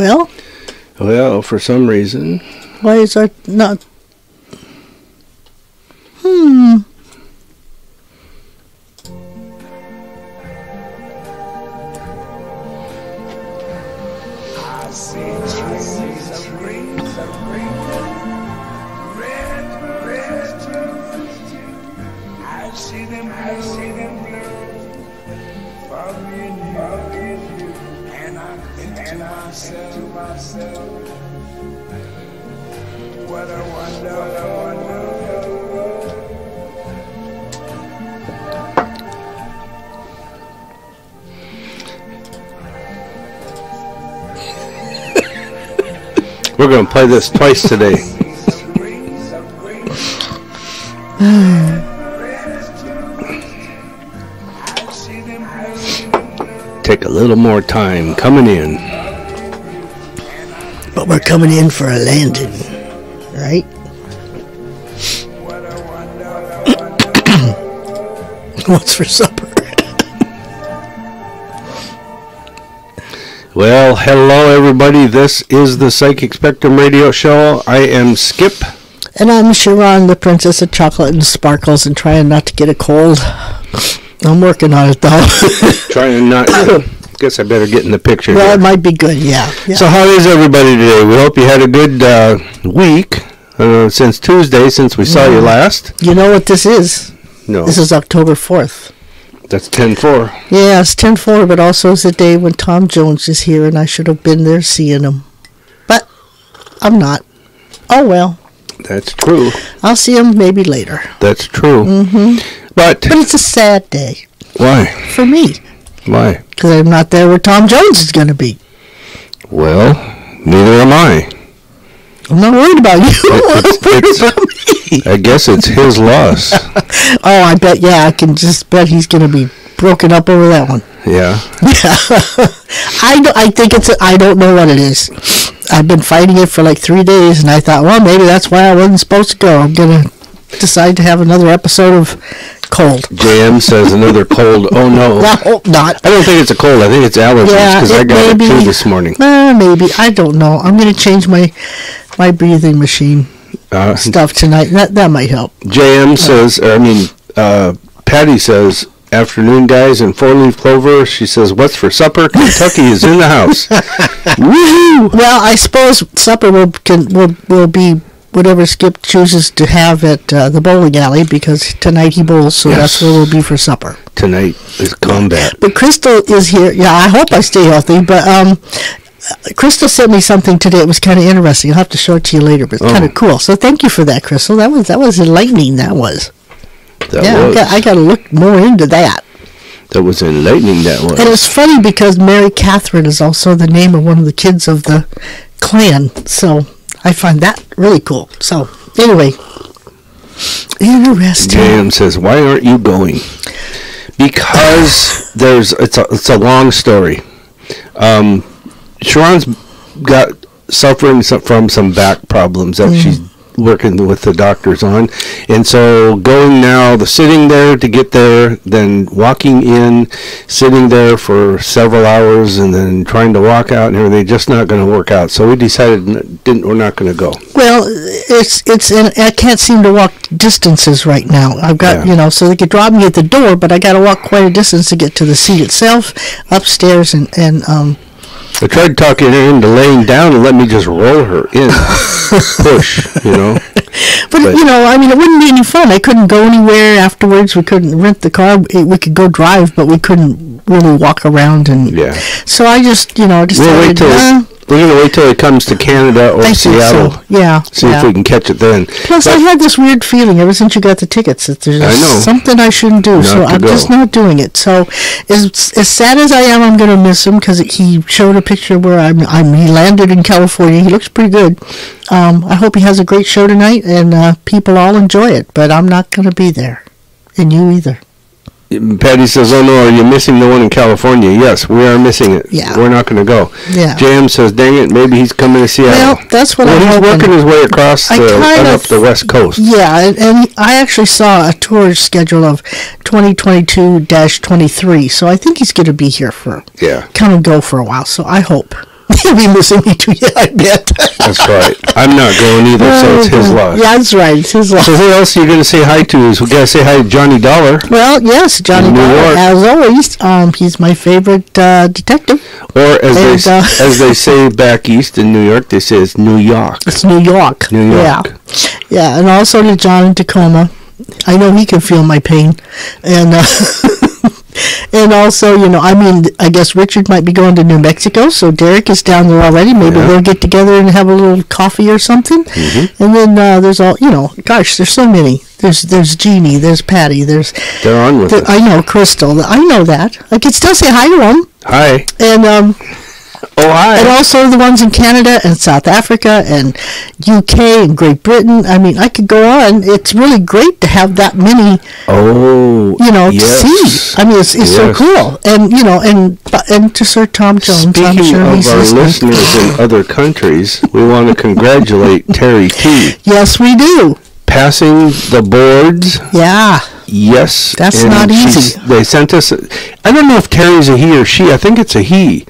Well, Well, for some reason, why is that not? Play this twice today. Take a little more time coming in. But we're coming in for a landing, right? What's for supper? Well, hello everybody. This is the Psychic Spectrum Radio Show. I am Skip. And I'm Sha'ron, the princess of chocolate and sparkles, and trying not to get a cold. I'm working on it though. Trying not. guess I better get in the picture. well, here. it might be good. Yeah. yeah. So, how is everybody today? We hope you had a good uh, week uh, since Tuesday, since we saw you last. you know what this is? No, This is October 4th. That's ten four. Yeah, it's 10 4, but also it's the day when Tom Jones is here, and I should have been there seeing him. But I'm not. Oh well. That's true. I'll see him maybe later. That's true. Mm-hmm. But But it's a sad day why? for me Why? because I'm not there where Tom Jones is going to be. Well, neither am I. I'm not worried about you. I'm It's- worried it's- about me. I guess it's his loss. Oh, I bet. Yeah, I can just bet he's going to be broken up over that one. Yeah. Yeah. I, do- I think it's. A, I don't know what it is. I've been fighting it for like three days, and I thought, well, maybe that's why I wasn't supposed to go. I'm gonna decide to have another episode of cold. JM says another cold. Oh no. I hope not. I don't think it's a cold. I think it's allergies Yeah, because I got may it too this morning. Uh, maybe I don't know. I'm gonna change my my breathing machine Uh, stuff tonight. That that might help. JM says, I mean, uh, Patty says, afternoon guys and four leaf clover. She says, what's for supper? Kentucky is in the house. Woohoo! Well, I suppose supper will can, will will be whatever Skip chooses to have at uh, the bowling alley because tonight he bowls, so that's Yes. where we'll be for supper. Tonight is combat. But Crystal is here. Yeah, I hope I stay healthy. But um, Crystal sent me something today. It was kind of interesting. I'll have to show it to you later. But it's kind Oh. of cool. So thank you for that, Crystal. That was that was enlightening. That was. That yeah, I was. got, I got to look more into that. that was enlightening. That was. And it's funny because Mary Catherine is also the name of one of the kids of the clan. So I find that really cool. So anyway, interesting. JM says, "Why aren't you going?" Because there's it's a it's a long story. Um, Sha'ron's got suffering from some back problems that she's working with the doctors on, and so going now, the sitting there to get there, then walking in, sitting there for several hours, and then trying to walk out and everything, just not going to work out. So we decided didn't we're not going to go. Well, it's it's and I can't seem to walk distances right now. I've got Yeah. you know, so they could drop me at the door, but I got to walk quite a distance to get to the seat itself, upstairs, and and um. I tried talking her into laying down and let me just roll her in, push, you know. But, But- you know, I mean, it wouldn't be any fun. I couldn't go anywhere afterwards. We couldn't rent the car. We could go drive, but we couldn't really walk around. And Yeah. so I just, you know, decided. We'll wait till uh, we're gonna wait till it comes to Canada or I Seattle. so. Yeah. See yeah. if we can catch it then. Plus, But- I had this weird feeling ever since you got the tickets that there's something I shouldn't do. so Not to I'm just not doing it. So, as as sad as I am, I'm going to miss him because he showed a picture where I'm, I'm. He landed in California. He looks pretty good. Um, I hope he has a great show tonight and uh, people all enjoy it. But I'm not going to be there, and you either. Patty says, "Oh no, are you missing the one in California?" Yes, we are missing it. Yeah. we're not gonna go. Yeah. Jam says, "Dang it, maybe he's coming to Seattle." Well, that's what well, I'm he's hoping. working his way across the kind of- up the west coast. Yeah, and, and I actually saw a tour schedule of 2022-23, so I think he's going to be here for Yeah. come and go for a while. So I hope. He'll be missing me too. Yeah, I bet. That's right. I'm not going either, so it's his loss. Yeah, that's right. It's his loss. So who else are you going to say hi to? Is we got to say hi to Johnny Dollar, Well, yes, Johnny Dollar, as always. Um, he's my favorite uh, detective. or as they uh, as they say back east in New York, they say it's New York. It's New York. New York. Yeah, yeah, and also to John in Tacoma. I know he can feel my pain, and uh, and also, you know, I mean, I guess Richard might be going to New Mexico, so Derek is down there already. Maybe Yeah. we'll get together and have a little coffee or something. Mm-hmm. And then uh, there's all, you know, gosh, there's so many. There's there's Jeannie, there's Patty, there's They're on with us. I know Crystal. I know that. I can still say hi to them, Hi. and um, Oh, hi. and also the ones in Canada and South Africa and UK and Great Britain. I mean, I could go on. It's really great to have that many, oh, you know, yes. to see. I mean, it's, it's so cool. And you know, and and to Sir Tom Jones, I'm Speaking sure of our listening. listeners in other countries, we want to congratulate Terry T. Yes, we do. Passing the boards, Yeah, yes. That's not easy. They sent us. I don't know if Terry's a he or she. I think it's a he.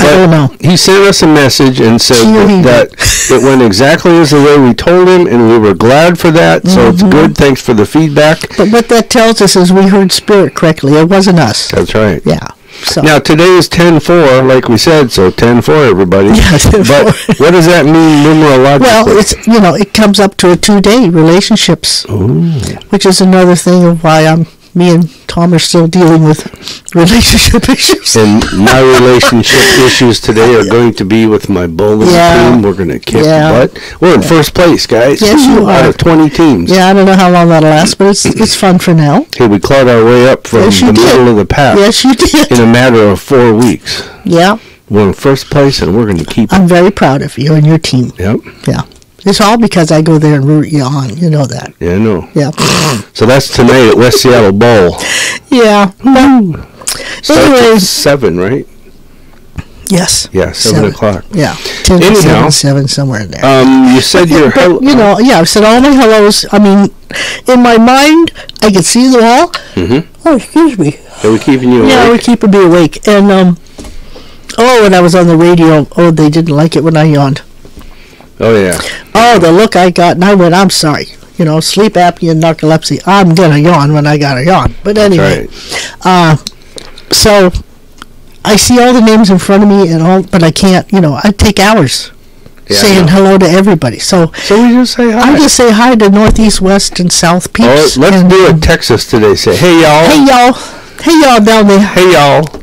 I don't know. He sent us a message and said She or he that, that it went exactly as the way we told him, and we were glad for that. So Mm-hmm. it's good. Thanks for the feedback. but what that tells us is we heard spirit correctly. It wasn't us. That's right. Yeah. So Now today is ten four, like we said, so ten four, everybody. Yeah, 10-4. But what does that mean numerologically? well, it's you know, it comes up to a two-day relationships. which is another thing of why I'm me and Tom are still dealing with relationship issues. and my relationship issues today are going to be with my bowling Yeah. team. We're going to kick Yeah. butt. We're in first place, guys. Yes, you are. Out of twenty teams. Yeah, I don't know how long that'll last, but it's it's fun for now. Hey, we clawed our way up from Yes, the did. middle of the pack Yes, you did. in a matter of four weeks. Yeah, We're in first place, and we're going to keep. I'm very proud of you and your team. Yep. Yeah, it's all because I go there and root you on. You know that. Yeah, I know. Yeah, So that's tonight at West Seattle Bowl. yeah. Well, Starts at anyways, seven, right? yes. Yeah, seven, o'clock. Yeah, ten Anyhow. seven, seven, somewhere in there. Um, you said your but, hel- you know, yeah, I've said all my hellos. I mean, in my mind, I could see them all. Mhm. Oh, excuse me. Are we keeping you Yeah, we're keeping me awake. And um, oh, when I was on the radio, oh, they didn't like it when I yawned. Oh yeah. Oh, the look I got, and I went, I'm sorry. You know, sleep apnea and narcolepsy. I'm gonna yawn when I gotta yawn. But anyway, Right. uh, so I see all the names in front of me, and all, but I can't. You know, I take hours Yeah, saying hello to everybody. So So we just say hi. I'm just say hi to Northeast, West, and South peeps. let's and, do it Texas today. Say, hey y'all. Hey y'all, hey y'all down there. Hey y'all.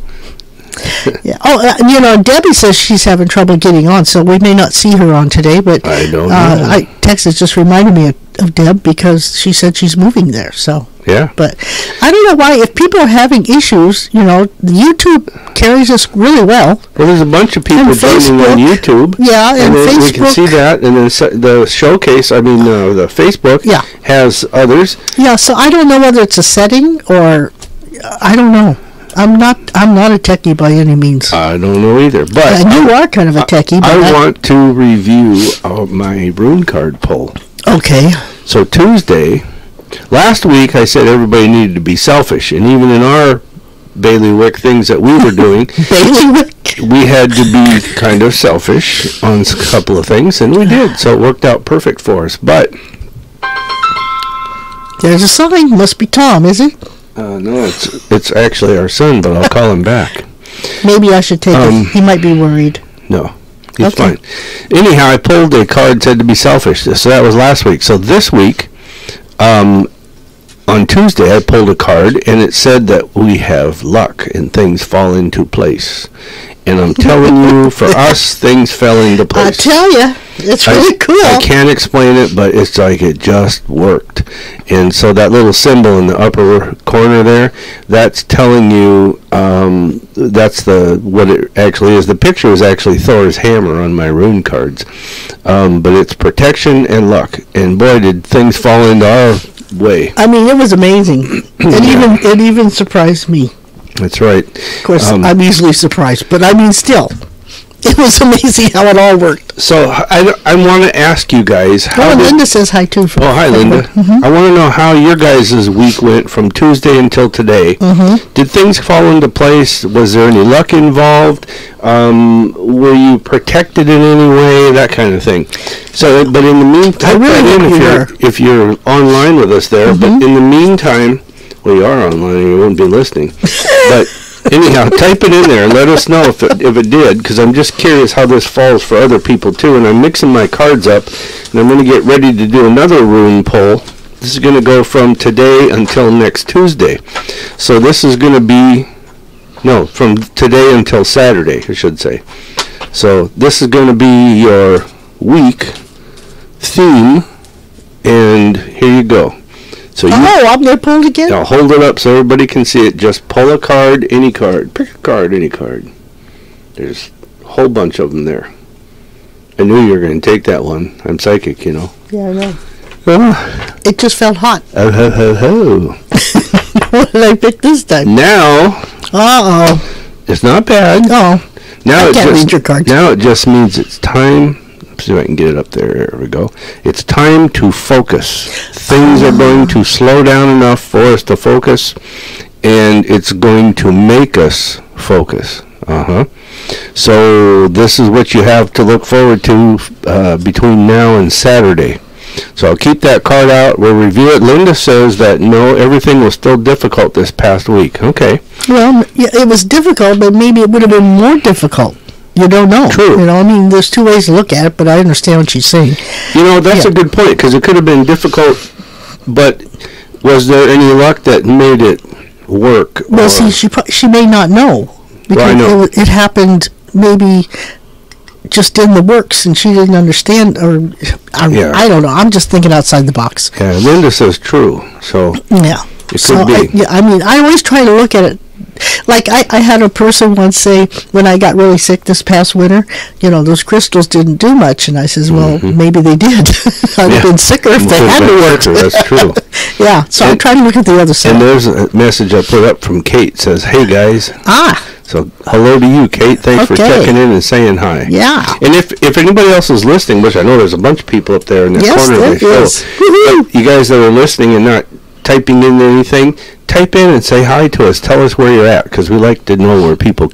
Yeah. Oh, uh, you know, Debbie says she's having trouble getting on, so we may not see her on today. But I don't uh. I Texas just reminded me of, of Deb because she said she's moving there. So, Yeah. but I don't know why. If people are having issues, you know, YouTube carries us really well. Well, there's a bunch of people And joining on YouTube. Yeah, and, then we can see that, and then the showcase. I mean, uh, the Facebook Yeah. has others. Yeah. So I don't know whether it's a setting or I don't know. I'm not. I'm not a techie by any means. I don't know either, but and you are kind of a techie. But I want to review uh, my rune card pull. Okay. So Tuesday, last week I said everybody needed to be selfish, and even in our bailiwick things that we were doing, we had to be kind of selfish on a couple of things, and we did. So it worked out perfect for us. But There's a sign. Must be Tom, is it? Uh, no, it's it's actually our son, but I'll call him back. Maybe I should take Um, it. He might be worried. No, he's Okay. fine. Anyhow, I pulled a card said to be selfish. So that was last week. So this week, um, on Tuesday, I pulled a card and it said that we have luck and things fall into place. And I'm telling you, for us, things fell into place. I tell you, it's I- really cool. I can't explain it, but it's like it just worked. And so that little symbol in the upper corner there, that's telling you um, that's the what it actually is. The picture is actually Thor's hammer on my rune cards, um, but it's protection and luck. And boy, did things fall into our way. I mean, it was amazing. it even it even surprised me. That's right. Of course, Um, I'm easily surprised, but I mean, still, It was amazing how it all worked. So I, I want to ask you guys Oh, how and did, Linda says hi too. From Oh, hi, Linda. Mm-hmm. I want to know how your guys' week went from Tuesday until today. Mm-hmm. Did things fall into place? Was there any luck involved? Um, were you protected in any way? That kind of thing. So, but in the meantime, really type that in if you you're if you're online with us there. Mm-hmm. But in the meantime, well, you are online. You won't be listening. but anyhow, type it in there and let us know if it, if it did, because I'm just curious how this falls for other people too. And I'm mixing my cards up, and I'm going to get ready to do another rune poll. This is going to go from today until next Tuesday. So this is going to be no from today until Saturday, I should say. So this is going to be your week theme, and here you go. So you Oh, I'm there pulled again. now hold it up so everybody can see it. Just pull a card, any card. Pick a card, any card. There's a whole bunch of them there. I knew you were going to take that one. I'm psychic, you know. Yeah, I know. Oh, It just felt hot. oh ho, ho, ho. what did I pick this time? Now, Uh oh. it's not bad. Oh, Now I it can't just, read your cards. Now it just means it's time. See if I can get it up there. There we go. It's time to focus. Things are going to slow down enough for us to focus, and it's going to make us focus. Uh huh. So this is what you have to look forward to uh, between now and Saturday. So I'll keep that card out. We'll review it. Linda says that no, everything was still difficult this past week. Okay. well, yeah, it was difficult, but maybe it would have been more difficult. You don't know. True. You know, I mean, there's two ways to look at it, but I understand what she's saying. You know, that's Yeah. a good point because it could have been difficult, but was there any luck that made it work? Well, or- see, she she may not know because I know. It, it happened maybe just in the works, and she didn't understand, or I, Yeah. I don't know. I'm just thinking outside the box. yeah, Linda says true. So Yeah. It so could I, be. yeah, I mean, I always try to look at it. Like I, I had a person once say when I got really sick this past winter, you know, those crystals didn't do much, and I says, well, maybe they did. I'd Mm-hmm. Yeah. have been sicker if they had to been work. sicker, That's true. yeah. So I And- try to look at the other side. and there's a message I put up from Kate says, "Hey guys." ah, So hello to you, Kate. Thanks for checking in and saying hi. yeah. And if if anybody else is listening, which I know there's a bunch of people up there in the Yes, corner of the show, is. Woohoo. but you guys that are listening and not typing in anything, type in and say hi to us. Tell us where you're at because we like to know where people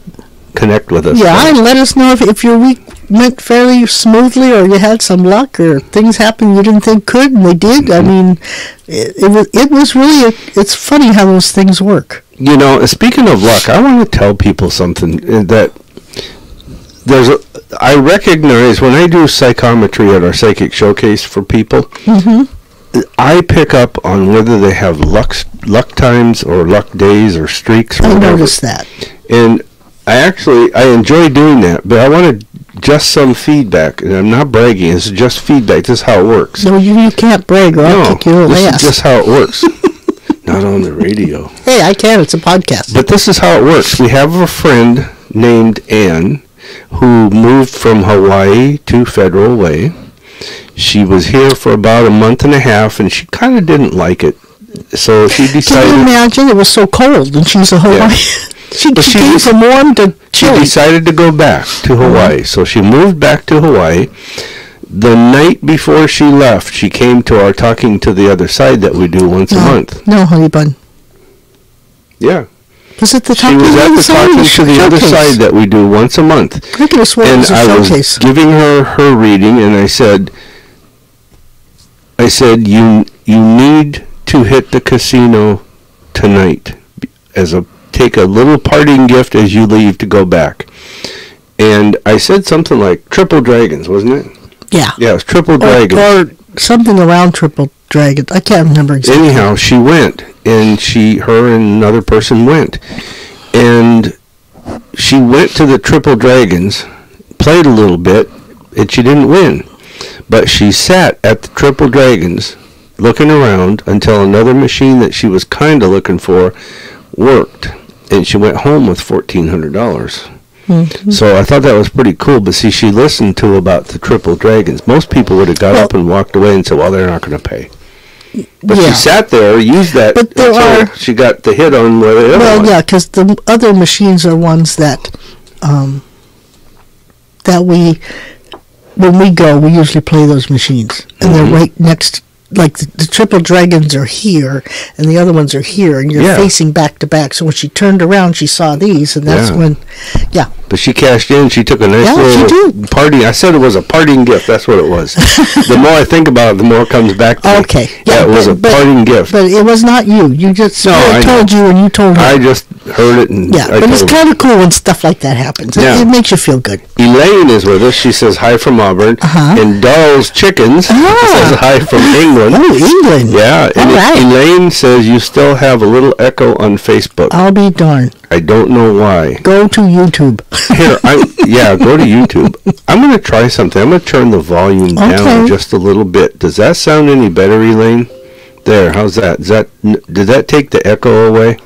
connect with us. Yeah, and let us know if, if your week went fairly smoothly or you had some luck or things happened you didn't think could and they did. I mean, it, it was it was really a, it's funny how those things work. You know, speaking of luck, I want to tell people something uh, that there's a. I recognize when I do psychometry at our psychic showcase for people, Mm-hmm. I pick up on whether they have luck luck times or luck days or streaks or I whatever. noticed that. And I actually I enjoy doing that, but I wanted just some feedback, and I'm not bragging. Is just feedback. This is how it works. No, you, you can't brag or I'll No, kick your this ass. is just how it works. not on the radio. hey, I can. It's a podcast. But this is how it works. We have a friend named Anne who moved from Hawaii to Federal Way. She was here for about a month and a half, and she kind of didn't like it. So she decided. Can you imagine? It was so cold, and she's a Hawaiian. she, But she she from warm to she decided to go back to uh-huh. Hawaii. So she moved back to Hawaii. The night before she left, she came to our talking to the other side that we do once a month. no, honey bun. Yeah, Was it the she was at the the side or talking to the other side that we do once a month. I could have sworn it and was a I was showcase. giving her her reading, and I said, I said you you need to hit the casino tonight as a take a little parting gift as you leave to go back. And I said something like triple dragons, wasn't it? yeah. Yeah, it was triple Or, dragons. or something around triple dragon. I can't remember exactly. anyhow, she went, and she, her, and another person went, and she went to the Triple Dragons, played a little bit, and she didn't win, but she sat at the Triple Dragons, looking around until another machine that she was kind of looking for worked, and she went home with fourteen hundred dollars. Mhm. So I thought that was pretty cool. But see, she listened to about the Triple Dragons. Most people would have got Well- up and walked away and said, "Well, they're not going to pay." But yeah. she sat there, used that But there until are- she got the hit on the other Well, one. yeah, because the other machines are ones that um, that we, when we go, we usually play those machines, and Mm-hmm. they're right next. Like the, the triple dragons are here, and the other ones are here, and you're Yeah. facing back to back. So when she turned around, she saw these, and that's Yeah. when, yeah, But she cashed in. She took a nice Yeah, little party. I said it was a parting gift. That's what it was. the more I think about it, the more it comes back to me. Okay. Yeah, Yeah, it was but- a but- parting gift. but it was not you. You just No, I know. told you, and you told her. I just heard it and yeah, I but it's kind of cool when stuff like that happens. It- Yeah. It, makes you feel good. Elaine is with us. She says hi from Auburn. Uh-huh. And Daryl's Chickens Ah. says hi from England. Oh, England. Yeah, and All right. Elaine says you still have a little echo on Facebook. I'll be darned. I don't know why. Go to YouTube. Here, I yeah, go to YouTube. I'm going to try something. I'm going to turn the volume down just a little bit. Does that sound any better, Elaine? There, how's that? Is that did that take the echo away?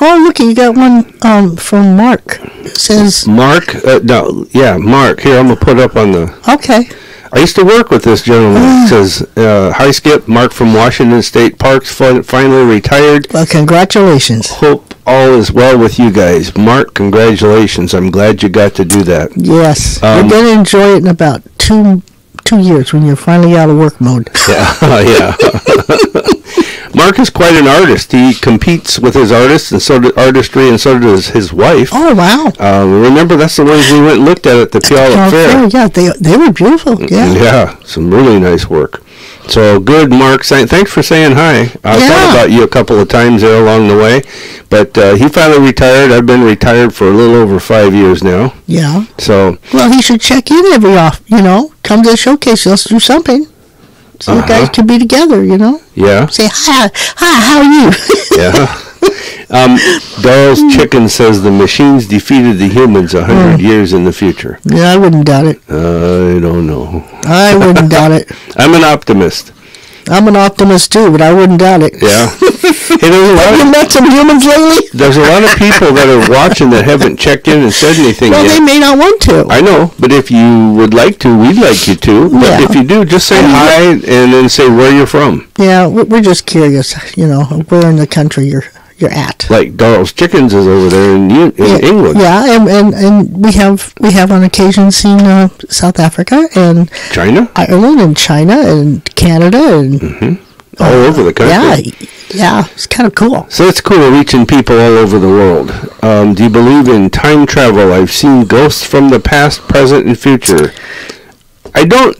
Oh, look, you got one um, from Mark. It says, Mark, uh, no, yeah, Mark. Here, I'm gonna put up on the. okay. I used to work with this gentleman. It says, uh, "Hi, Skip. Mark from Washington State Parks finally retired. Well, congratulations. Hope all is well with you guys. Mark, congratulations. I'm glad you got to do that. Yes. Um, You're going to enjoy it in about two two years when you're finally out of work mode. Yeah, yeah. Mark is quite an artist. He competes with his artists and so do, artistry, and so does his wife. Oh, wow. Uh, remember, that's the ones we went and looked at at the Puyallup Oh, Fair. yeah, they, they were beautiful. Yeah. Yeah, some really nice work. So good, Mark. Thanks for saying hi. I Yeah. thought about you a couple of times there along the way, but uh, he finally retired. I've been retired for a little over five years now. Yeah. So Well, he should check in every off, you know, come to the showcase. Let's do something. So you guys Uh-huh. can be together, you know. yeah, Say, hi, hi, how are you? yeah. um, Daryl's Chicken says the machines defeated the humans a hundred years in the future. yeah, I wouldn't doubt it. I don't know. I wouldn't doubt it. I'm an optimist. I'm an optimist too, but I wouldn't doubt it. Yeah. hey, there's a lot Have you of met some humans lately? there's a lot of people that are watching that haven't checked in and said anything Well, yet. they may not want to. I know, but if you would like to, we'd like you to. But Yeah. if you do, just say hi and then say where you're from. Yeah, we're just curious, you know, where in the country you're you're at. Like Daryl's Chickens is over there in, in yeah, England. Yeah, and, and, and we have we have on occasion seen uh, South Africa and China? Ireland and China and Canada and All over the country. yeah, yeah, it's kind of cool. So it's cool reaching people all over the world. Um, do you believe in time travel? I've seen ghosts from the past, present, and future. I don't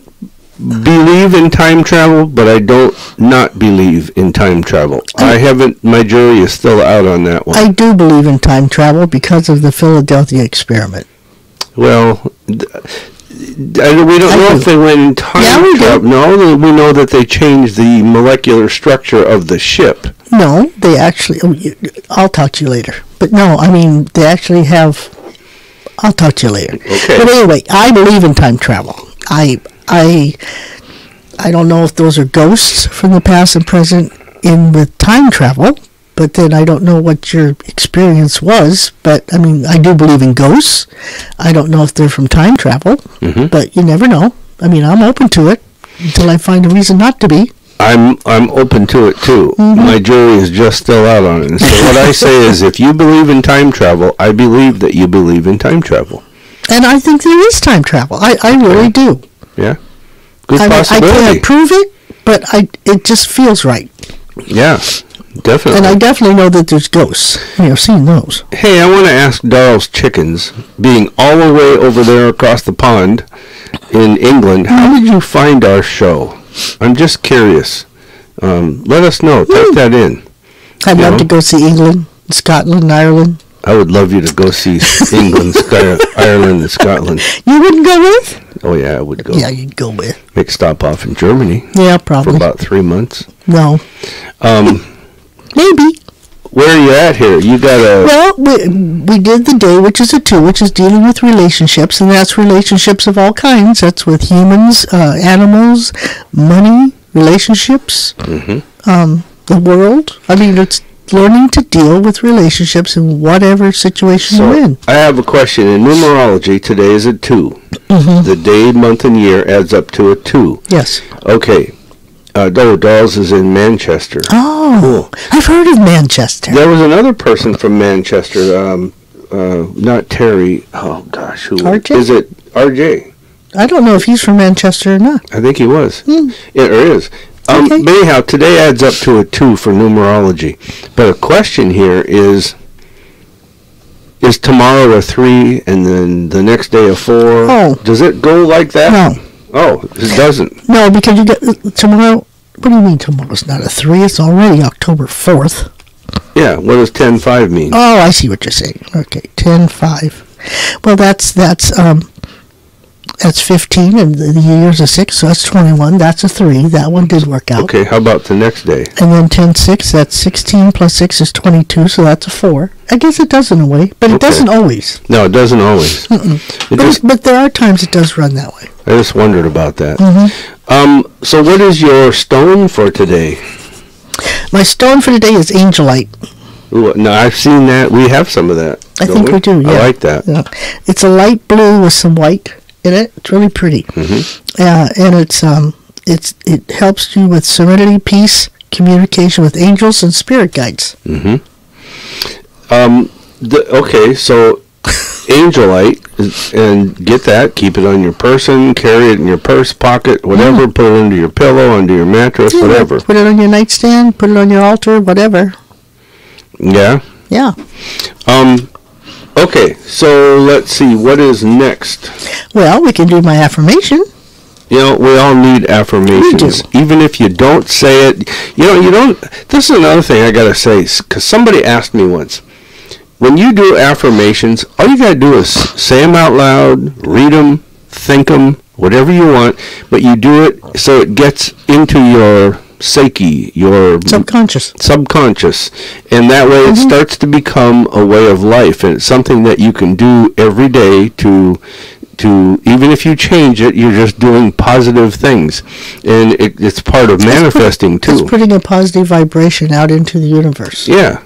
believe in time travel, but I don't not believe in time travel. I haven't. My jury is still out on that one. I do believe in time travel because of the Philadelphia experiment. Well, I- we don't I know do. if they went in time Yeah, we travel. No, we know that they changed the molecular structure of the ship. No, they actually. oh, I'll talk to you later. But no, I mean they actually have. I'll talk to you later. Okay. But anyway, I believe in time travel. I I I don't know if those are ghosts from the past and present in with time travel. But then I don't know what your experience was. But I mean, I do believe in ghosts. I don't know if they're from time travel. Mhm. But you never know. I mean, I'm open to it until I find a reason not to be. I'm I'm open to it too. Mm-hmm. My jury is just still out on it. And so what I say is, if you believe in time travel, I believe that you believe in time travel. And I think there is time travel. I, I really do. Good I, mean, I can't prove it, but I it just feels right. yeah, definitely. And I definitely know that there's ghosts. Know, I've seen those. Hey, I want to ask Daryl's Chickens, being all the way over there across the pond in England, how did you find our show? I'm just curious. Um, let us know. Type that in. I'd Yeah. love to go see England, Scotland, Ireland. I would love you to go see England, Ireland, and Scotland. You wouldn't go with? Oh yeah, I would go. Yeah, you'd go with. Make a stop off in Germany Yeah, probably for about three months. no, Um, maybe. where are you at here? You got a Well, we, we did the day, which is a two, which is dealing with relationships, and that's relationships of all kinds. That's with humans, uh, animals, money, relationships, Mhm. um, the world. I mean, it's learning to deal with relationships in whatever situation you're in. I have a question. In numerology, today is a 2 Mm-hmm. The day, month, and year adds up to a two. Yes. Okay. Uh, oh, Dolls is in Manchester. Oh, Cool. I've heard of Manchester. There was another person from Manchester. Um, uh, not Terry. Oh gosh, who RJ? is it? RJ. I don't know if he's from Manchester or not. I think he was. Hmm. Yeah, or is. Um, Okay. Anyhow, today adds up to a two for numerology. But a question here is: Is tomorrow a three, and then the next day a four? Oh. Does it go like that? No. Oh, it doesn't. No, because you get tomorrow. What do you mean tomorrow's not a three? It's already October 4th. Yeah. What does ten five mean? Oh, I see what you're saying. Okay, 10 5. Well, that's that's um that's 15 and the year's a 6, so that's 21. That's a 3. That one did work out. Okay. How about the next day? And then 10 6, that's 16 plus 6 is 22, so that's a 4. I guess it does in a way, but it Okay. doesn't always. No, it doesn't always. It But, just, but there are times it does run that way. I just wondered about that. Mm-hmm. Um. So, what is your stone for today? My stone for today is angelite. Ooh, no, I've seen that. We have some of that. I think we do, I like that. Yeah. It's a light blue with some white in it. It's really pretty. Mm-hmm. Uh, and it's um it's it helps you with serenity, peace, communication with angels and spirit guides. Um. The, okay, so angelite, and get that. Keep it on your person. Carry it in your purse, pocket, whatever. Put it under your pillow, under your mattress, Yeah, whatever. Put it on your nightstand. Put it on your altar. Whatever. Yeah. Yeah. Um. Okay, so let's see. What is next? Well, we can do my affirmation. You know, we all need affirmations. Even if you don't say it, you know, you don't. This is another thing I gotta say, because somebody asked me once. When you do affirmations, all you gotta do is say them out loud, read them, think them, whatever you want, but you do it so it gets into your psyche, your Subconscious. subconscious and that way it starts to become a way of life and it's something that you can do every day to to even if you change it you're just doing positive things and it, it's part of manifesting It's too It's putting a positive vibration out into the universe. yeah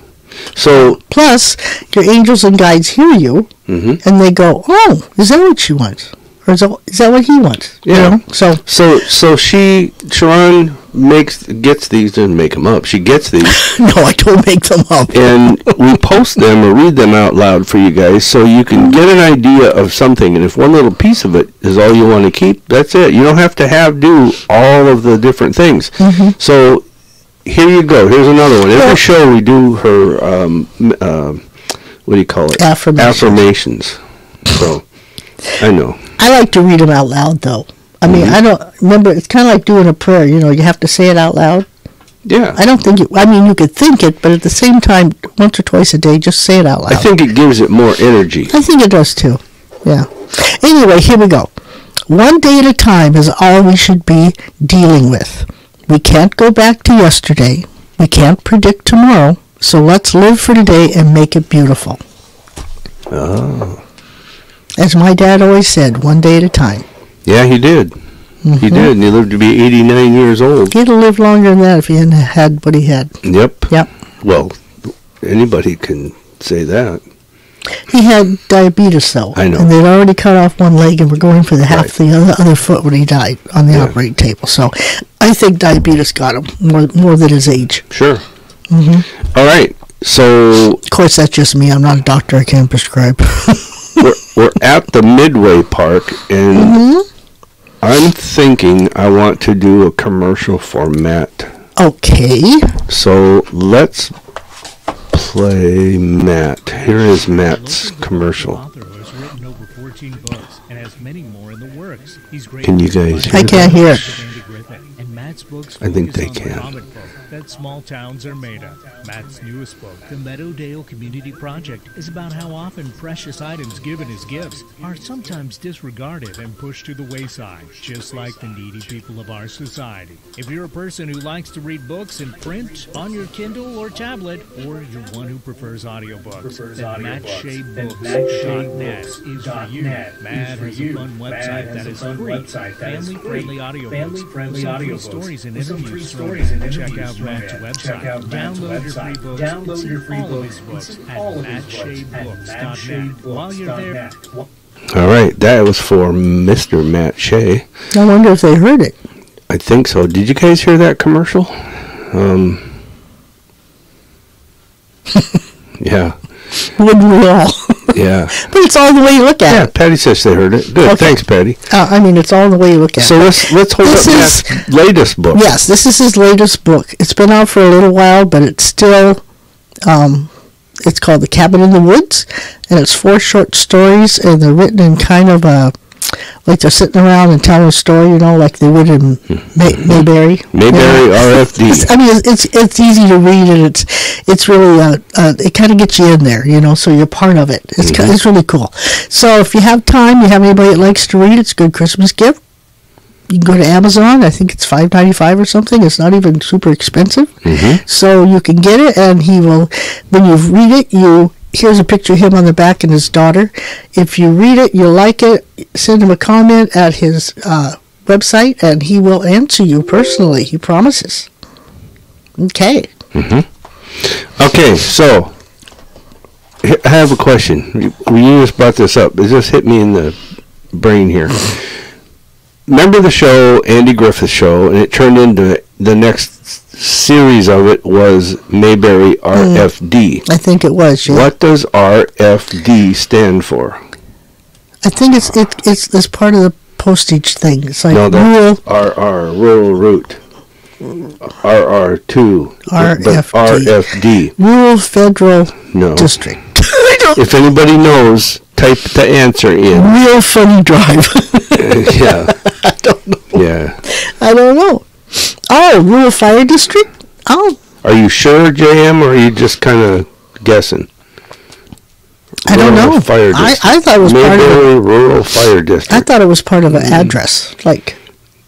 so Plus, your angels and guides hear you, Mhm. and they go, "Oh, is that what she wants? Or is that, is that what he wants?" You know? So so so she Sha'ron makes gets these didn't make them up. She gets these. No, I don't make them up. and we post them or read them out loud for you guys so you can get an idea of something. And if one little piece of it is all you want to keep that's it. You don't have to have do all of the different things. So here you go. Here's another one. Every show we do her um, uh, what do you call it? Affirmations. affirmations. So i know. I like to read them out loud, though. I mean, Mm-hmm. I don't remember. It's kind of like doing a prayer. You know, you have to say it out loud. yeah I don't think you. I mean, you could think it, but at the same time, once or twice a day, just say it out loud. i think it gives it more energy I think it does too. Yeah. Anyway, here we go. One day at a time is all we should be dealing with. We can't go back to yesterday. We can't predict tomorrow. So let's live for today and make it beautiful. oh As my dad always said, one day at a time. Yeah he did he did and he lived to be 89 years old He'd have lived longer than that if he hadn't had what he had. Yep. Yep. Well, anybody can say that. He had diabetes, though. I know. And they'd already cut off one leg and were going for the half Right. the other, other foot when he died on the Yeah. operating table. So I think diabetes got him more, more than his age. Sure. Mm-hmm. All right. So Of course, that's just me. I'm not a doctor. I can't prescribe. we're, we're at the Midway Park, and Mm-hmm. I'm thinking I want to do a commercial for Matt. okay. So let's play Matt. Here is Matt's commercial. Author who has written over 14 books and has many more in the works. He's great. Can you guys I can't hear it. Andy Griffith. And Matt's books I think they on the can. That small towns are made of. Matt's newest book, The Meadowdale Community Project, is about how often precious items given as gifts are sometimes disregarded and pushed to the wayside, just like the needy people of our society. If you're a person who likes to read books in print, on your Kindle or tablet, or you're one who prefers audiobooks, then MattShayBooks.net is for you. Matt has a fun website that is free, family-friendly audiobooks, free stories and interviews thrown in. Check out Matt's website. Download your free books. Download your free all of his books at MattShayBooks.net. While you're there, All right, that was for Mr. Matt Shea. I wonder if they heard it. I think so. Did you guys hear that commercial? Um, yeah. Wouldn't we all? Yeah. but it's all the way you look at Yeah, it. Yeah, Patty says they heard it. Good. Okay. Thanks, Patty. Uh, I mean, it's all the way you look at So it. let's let's hold This up is- Matt's latest book. Yes, this is his latest book. It's been out for a little while, but it's still, um, it's called The Cabin in the Woods, and it's four short stories, and they're written in kind of a, like they're sitting around and telling a story, you know, like they would in May- Mayberry. Mayberry Yeah. RFD. I mean, it's, it's it's easy to read, and it's it's really uh, uh it kind of gets you in there, you know, so you're part of it. It's ki- it's really cool. So if you have time, you have anybody that likes to read, it's a good Christmas gift. You can go to Amazon. I think it's five ninety five or something. It's not even super expensive. So you can get it, and he will. When you read it, you here's a picture of him on the back and his daughter. If you read it, you'll like it, send him a comment at his uh, website, and he will answer you personally. He promises. Okay. Okay, so I have a question. You just brought this up. It just hit me in the brain here. Remember the show, Andy Griffith show, and it turned into the next series of it was Mayberry RFD. Mm. I think it was. Yeah. What does RFD stand for? I think it's it, it's it's part of the postage thing. It's like No, rural. RR, rural route. RR2. RFD. RFD. Rural Federal No. District. If anybody knows, type the answer in. Real funny drive. yeah. I don't know. Yeah. I don't know. Oh, rural fire district. Oh, Are you sure, JM, or are you just kind of guessing? I don't Rural know. Fire I, District. I thought it was part of. A, Rural Fire District. I thought it was part of an address, like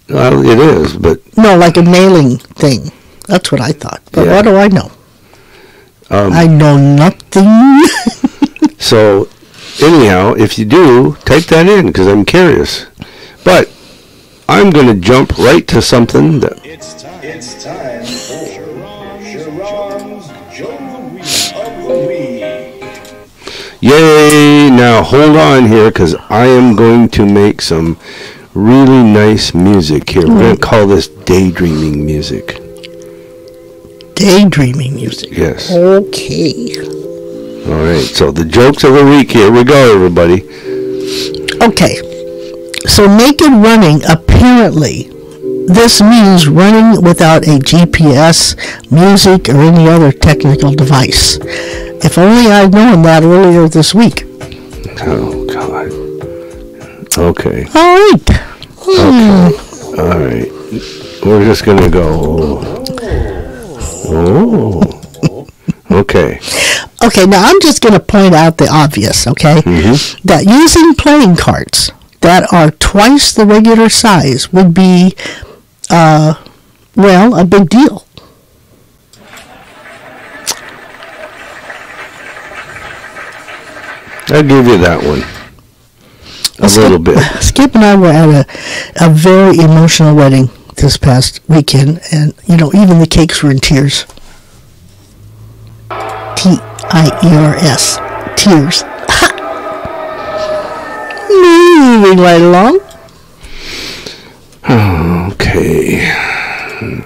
well, it is, but no, like a mailing thing. That's what I thought. But Yeah. what do I know? um, I know nothing. so anyhow, if you do, type that in because I'm curious. But I'm going to jump right to something that It's time. It's time for Sha'ron's Joke of the Week. Yay! Now hold on here because I am going to make some really nice music here. We're going to mm. call this daydreaming music. Daydreaming music. Yes. Okay. All right. So the jokes of the week. Here we go, everybody. Okay. So naked running, apparently, this means running without a GPS, music, or any other technical device. If only I'd known that earlier this week. Oh God. Okay. All right. Hmm. All right. We're just gonna go. Oh. Okay. Okay, now I'm just going to point out the obvious, okay? That using playing cards that are twice the regular size would be, uh, well, a big deal. I'll give you that one. A Skip- little bit. Skip and I were at a, a very emotional wedding this past weekend, and you know, even the cakes were in tears. T I E R S, tears. Moving right along. Okay.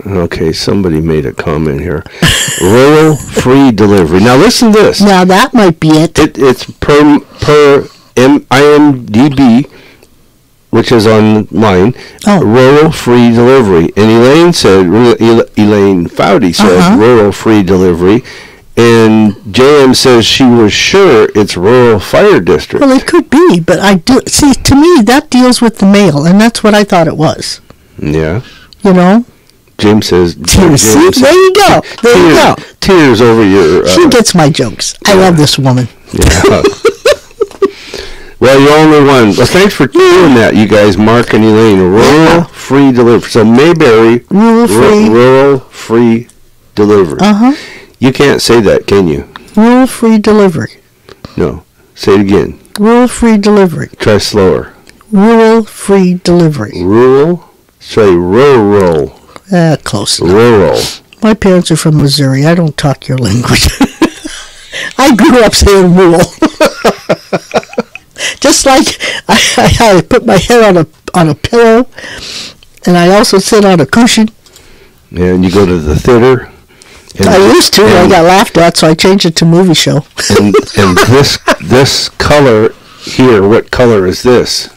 Okay. Somebody made a comment here. Rural free delivery. Now listen to this. Now that might be it. It, it's per per M, IMDb, which is online. Oh. Rural free delivery, and Elaine said Elaine Foudy said Uh-huh. rural free delivery, and JM says she was sure it's rural fire district. Well, it could be, but I do see. To me, that deals with the mail, and that's what I thought it was. yeah. You know, Jim says tears. See, Jim says- there you go. There you go. tears, tears over your. Uh, She gets my jokes. I love this woman. Yeah. well, you're only one. Well, thanks for doing that, you guys, Mark and Elaine. Rural Yeah. free delivery. So Mayberry, Rural ru- free. rural free delivery. Uh huh. You can't say that, can you? Rural free delivery. No. Say it again. Rural free delivery. Try slower. Rural free delivery. Rural. Say rural. Uh, close enough. Rural. My parents are from Missouri. I don't talk your language. I grew up saying rural. Just like I, I, I put my head on a on a pillow, and I also sit on a cushion. And you go to the theater, And, I used to. I got laughed at, so I changed it to movie show. and, and this this color here, what color is this?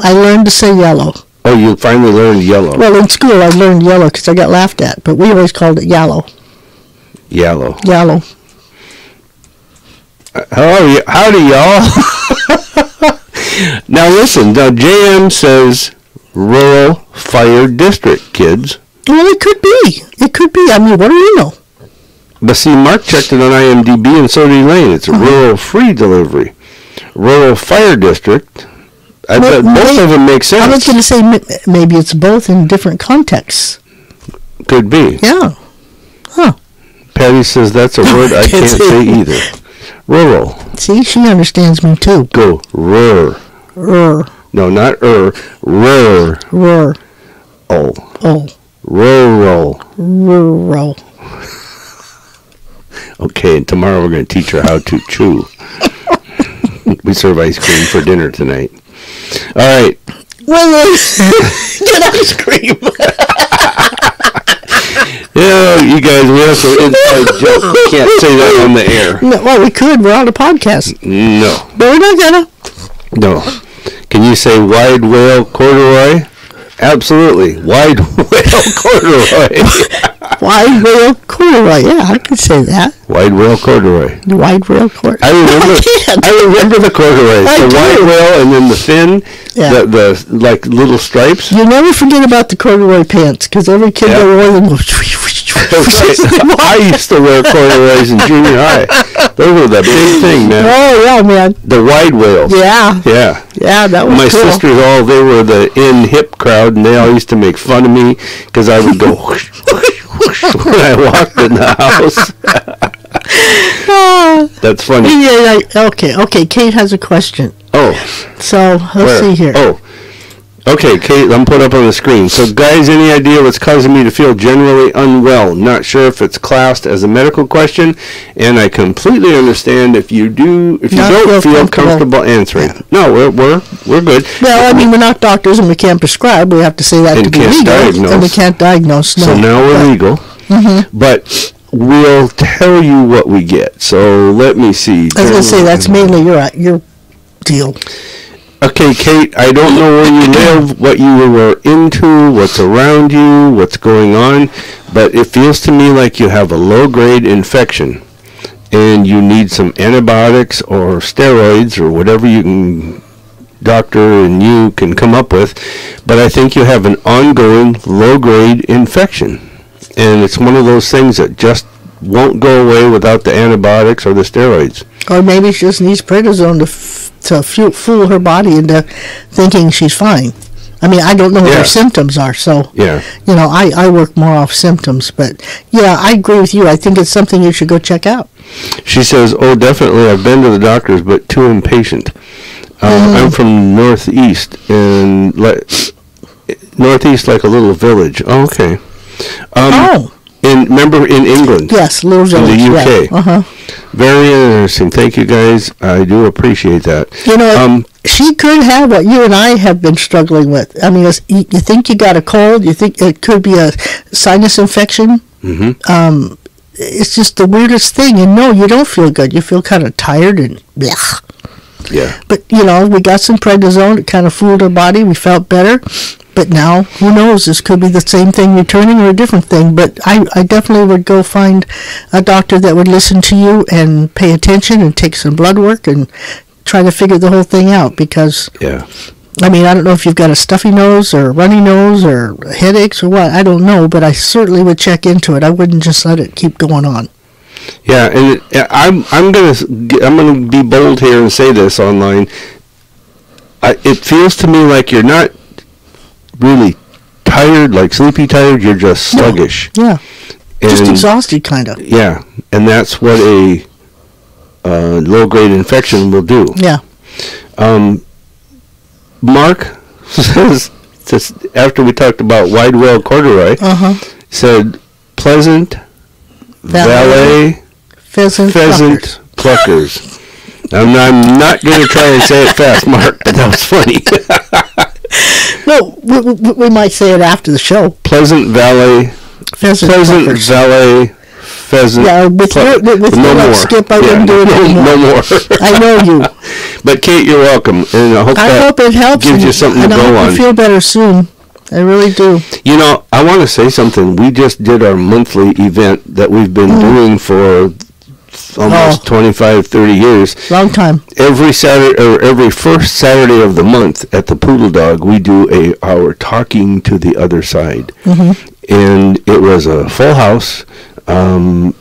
I learned to say yellow. Oh, you finally learned yellow. Well, in school, I learned yellow because I got laughed at, but we always called it yellow. Yellow. Yellow. Uh, Hello, y- howdy, y'all. now listen. Now JM says rural fire district kids, Well, it could be. It could be. I mean, what do we know? But see, Mark checked it on IMDb, and so did Elaine. It's a Uh-huh. rural free delivery, rural fire district. I Well, bet both may- of them make sense. I was going to say maybe it's both in different contexts. Could be. Yeah. Huh. Patty says that's a word I Can't say either. Rural. See, she understands me too. Go. Rur. Rur, No, not er. Rur. rur, Oh. oh, Rural. rural. Okay, and tomorrow we're going to teach her how to chew. we serve ice cream for dinner tonight. All right. Well, uh, get ice cream. Yeah, you guys, we have some inside joke. We can't say that on the air. No, well, we could. We're on a podcast, No, but we're not gonna. no. Can you say wide whale corduroy? Absolutely. Wide whale corduroy. Wide rail corduroy. Yeah, I could say that. wide whale corduroy. The wide rail corduroy. I remember. can't. I remember the corduroy. I the do. white whale and then the thin, Yeah. the the like little stripes. You never forget about the corduroy pants because every kid Yeah. that wore them goes. I used to wear corduroys in junior high. Those were the big thing, man. Oh yeah, man. The wide whales. Yeah, Yeah. yeah, that was My cool. sisters all they were the in hip crowd, and they all used to make fun of me because I would go whoosh, whoosh, whoosh when I walked in the house. That's funny. yeah, yeah, okay, okay. Kate has a question. Oh, So let's where? see here. Oh, okay, Kate. I'm put up on the screen. So, guys, any idea what's causing me to feel generally unwell? Not sure if it's classed as a medical question, and I completely understand if you do, if you Not don't feel feel, comfortable. comfortable answering. No, we're we're we're good. Well, I mean, we're not doctors and we can't prescribe. We have to say that And to be can't legal, and we can't diagnose. No. So now we're But- legal. Mm-hmm. But we'll tell you what we get. So let me see. I was gonna say that's mainly your your deal. Okay, Kate, I don't know where you live, what you were into, what's around you, what's going on, but it feels to me like you have a low grade infection and you need some antibiotics or steroids or whatever you can doctor and you can come up with, but I think you have an ongoing low grade infection. And it's one of those things that just won't go away without the antibiotics or the steroids. Or maybe she just needs prednisone to to fool her body into thinking she's fine. I mean, I don't know what Yeah. her symptoms are, so Yeah. you know, I, I work more off symptoms. But yeah, I agree with you. I think it's something you should go check out. She says, "Oh, definitely. I've been to the doctors, but too impatient. Uh, Mm. I'm from northeast, and like northeast, like a little village. Oh, okay. Um, oh, in remember in England. yes, little in the. UK. Uh huh. Very interesting. Thank you, guys. I do appreciate that. You know, Um, she could have what you and I have been struggling with. I mean, it's, you, you think you got a cold, you think it could be a sinus infection. Mm-hmm. Um, it's just the weirdest thing. And no, you don't feel good. You feel kind of tired and blech. Yeah. But, you know, we got some prednisone. It kind of fooled our body. We felt better. But now, who knows? This could be the same thing returning or a different thing. But I, I definitely would go find a doctor that would listen to you and pay attention and take some blood work and try to figure the whole thing out because Yeah. I mean, I don't know if you've got a stuffy nose or a runny nose or headaches or what. I don't know, but I certainly would check into it. I wouldn't just let it keep going on. Yeah, and it, I'm I'm gonna I'm gonna be bold here and say this online. I, it feels to me like you're not really tired, like sleepy tired. You're just sluggish. Yeah, just exhausted, kind of. Yeah, and that's what a uh, low grade infection will do. Yeah. Um, Mark says, after we talked about wide whale corduroy, Uh huh. said Pleasant Valet. Valet Pheasant. pheasant pluckers. I'm, I'm not going to try and say it fast, Mark, but that was funny. No, we, we, we might say it after the show. Pleasant Valley, Pheasant. Pleasant. Valley pheasant. Yeah, with your- with no more. Skip, I wouldn't do it no, anymore. No more. I know you. but Kate, you're welcome, and I hope I hope it helps. gives you something to and I go hope on. you feel better soon. I really do. You know, I want to say something. We just did our monthly event that we've been mm. doing for almost Oh. 25, 30 years. Long time. Every Saturday or every first Saturday of the month at the Poodle Dog, we do a our talking to the other side, and it was a full house. Um,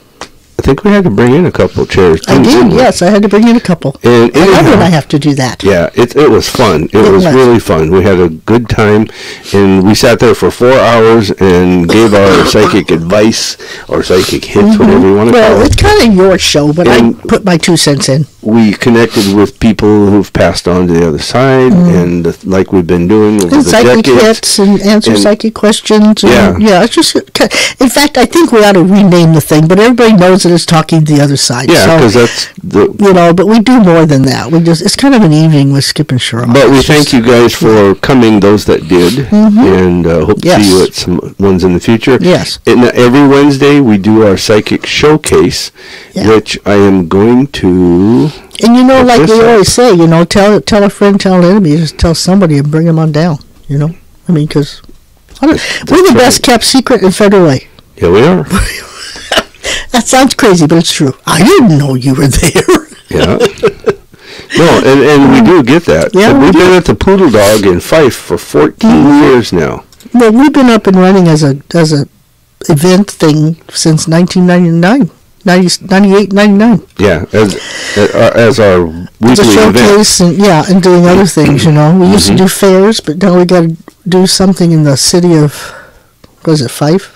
think we had to bring in a couple chairs. I did, yes. I had to bring in a couple. And I love anyhow- when I have to do that. Yeah, it, it was fun. It, It was, was. really fun. We had a good time, and we sat there for four hours and gave our psychic advice or psychic hints, whatever you want to call it. Well, it's kind of your show, but And- I put my two cents in. We connected with people who've passed on to the other side, and uh, like we've been doing over. And the psychic decades. hits and answer And- psychic questions. Yeah. yeah. It's just. In fact, I think we ought to rename the thing, but everybody knows that it's talking to the other side. Yeah, so, because that's the. you know, but we do more than that. We just. It's kind of an evening with Skip and Sha'ron. But we It's thank just- you guys for coming, those that did, and uh, hope to. Yes. see you at some ones in the future. Yes. And uh, every Wednesday we do our psychic showcase, Yeah. which I am going to. And you know, like we always say, you know, tell tell a friend, tell an enemy, just tell somebody and bring them on down. You know, I mean, because we're the right. best kept secret in Federal Way. Yeah, we are. That sounds crazy, but it's true. I didn't know you were there. Yeah. No, and, and we do get that. Yeah, we we've been at the Poodle Dog in Fife for 14 years now. well, we've been up and running as a as a event thing since 1999, 90, 98, 99. Yeah, as uh, as our The weekly event. showcase and yeah, and doing other things. You know, we used Mm-hmm. to do fairs, but now we got to do something in the city of was it Fife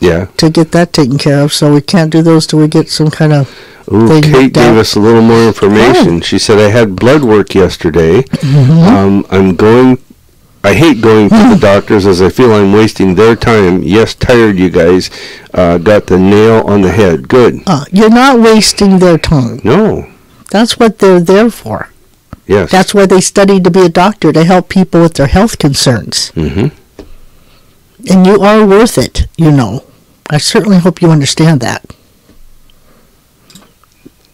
Yeah. to get that taken care of. So we can't do those till we get some kind of Ooh, They Kate looked gave us a little more information. She said, I had blood work yesterday. Mm-hmm. Um, I'm going, I hate going to the doctors as I feel I'm wasting their time. Yes, tired, you guys. Uh, got the nail on the head. Good. Uh, you're not wasting their time. No. That's what they're there for. Yes. That's why they studied to be a doctor to help people with their health concerns. Mm-hmm. And you are worth it, you know. I certainly hope you understand that.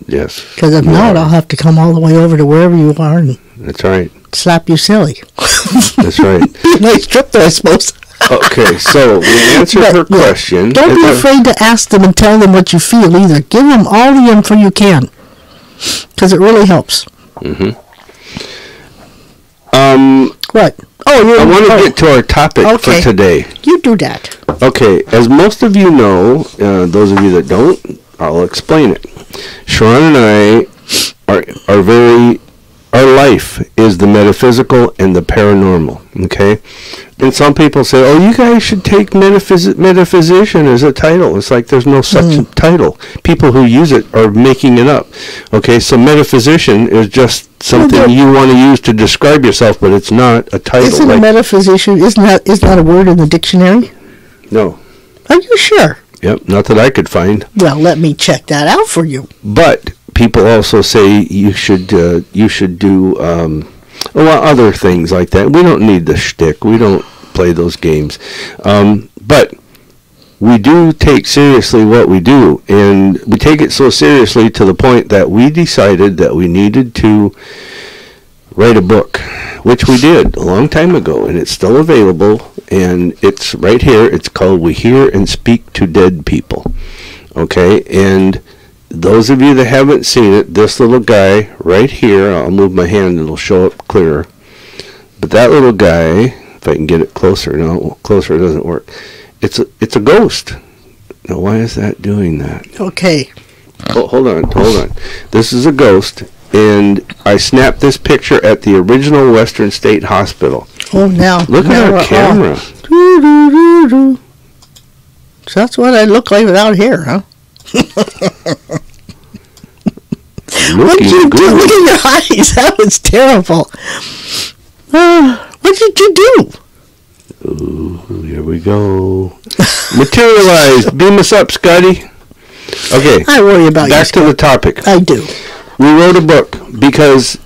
Yes. Because if not. I'll have to come all the way over to wherever you are and That's right. slap you silly. That's right. nice trip there, I suppose. Okay, so we answered But, her yeah, question. Don't be afraid to ask them and tell them what you feel either. Give them all the info you can. Because it really helps. Um, What? Oh. I want to oh, get to our topic Okay. for today. You do that. Okay, as most of you know, uh, those of you that don't, I'll explain it. Sha'ron and I are are very. Our life is the metaphysical and the paranormal. Okay, and some people say, "Oh, you guys should take metaphys- metaphysician as a title." It's like there's no such title. People who use it are making it up. Okay, so metaphysician is just something you want to use to describe yourself, but it's not a title. Isn't a like- metaphysician, isn't that, isn't that a word in the dictionary? No. Are you sure? Yep, not that I could find. Well, let me check that out for you. But people also say you should uh, you should do um, well other things like that. We don't need the shtick. We don't play those games. Um, but we do take seriously what we do, and we take it so seriously to the point that we decided that we needed to write a book, which we did a long time ago, and it's still available. And it's right here. It's called "We Hear and Speak to Dead People." Okay, and those of you that haven't seen it, this little guy right here, I'll move my hand it'll show up clearer. But that little guy, if I can get it closer, no, closer it doesn't work. It's a, it's a ghost. Now, why is that doing that? Okay. Oh, hold on, hold on. This is a ghost, and I snapped this picture at the original Western State Hospital. Oh, now. Look now at our camera. Doo, doo, doo, doo. So that's what I look like without hair, huh? What did you do? good. Look at your eyes. That was terrible. Uh, what did you do? Ooh, here we go. Materialize. Beam us up, Scotty. Okay, I worry about you. back to the topic. I do. We wrote a book because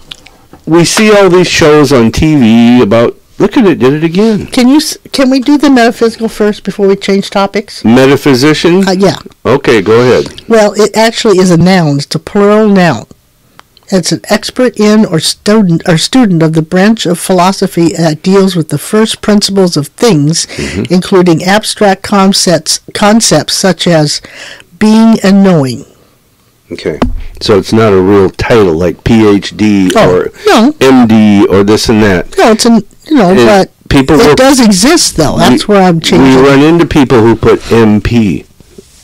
we see all these shows on TV about Look at it, did it again. Can you can we do the metaphysical first before we change topics? Metaphysician? Uh, yeah. Okay, go ahead. Well, it actually is a noun. It's a plural noun. It's an expert in or student or student of the branch of philosophy that deals with the first principles of things, including abstract concepts concepts such as being and knowing. Okay. So it's not a real title like PhD Oh, or no. MD or this and that. No, it's an you know, It- but people it will- does exist though. That's We- where I'm changing. We run into people who put MP,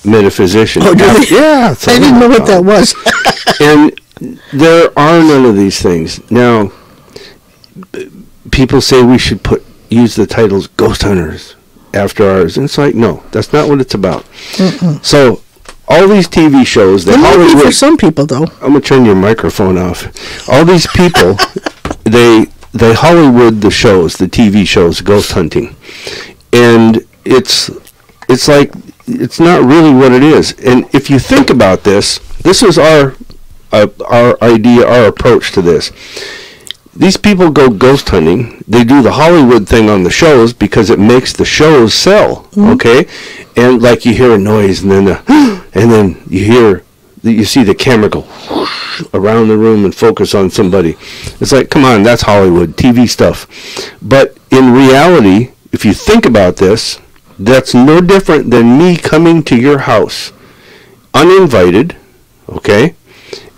metaphysician. Oh, do they? Yeah. I didn't know what that was. and there are none of these things now. People say we should put use the titles "Ghost Hunters" after ours, and it's like no, that's not what it's about. So, all these TV shows, it might be for Hollywood. some people though. I'm gonna turn your microphone off. All these people, they they Hollywood the shows, the TV shows, ghost hunting, and it's it's like it's not really what it is. And if you think about this, this is our uh, our idea, our approach to this. These people go ghost hunting. They do the Hollywood thing on the shows because it makes the shows sell. Mm-hmm. Okay, and like you hear a noise, and then the, and then you hear you see the camera go whoosh around the room and focus on somebody. It's like, come on, that's Hollywood TV stuff. But in reality, if you think about this, that's no different than me coming to your house uninvited, okay?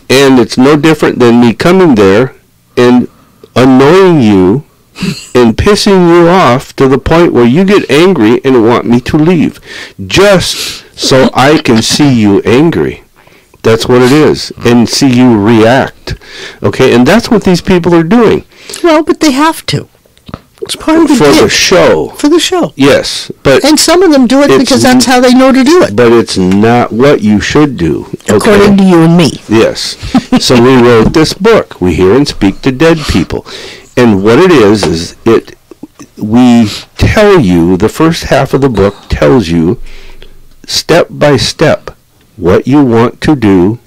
And it's no different than me coming there and annoying you and pissing you off to the point where you get angry and want me to leave just so I can see you angry. That's what it is. And see you react. Okay? And that's what these people are doing Well, but they have to. It's part of the for the show. for the show. Yes, but And some of them do it because that's how they know to do it, but it's not what you should do. okay? according to you and me. Yes. so we wrote this book. We hear and speak to dead people. And what it is is it we tell you the first half of the book tells you step by step what you want to do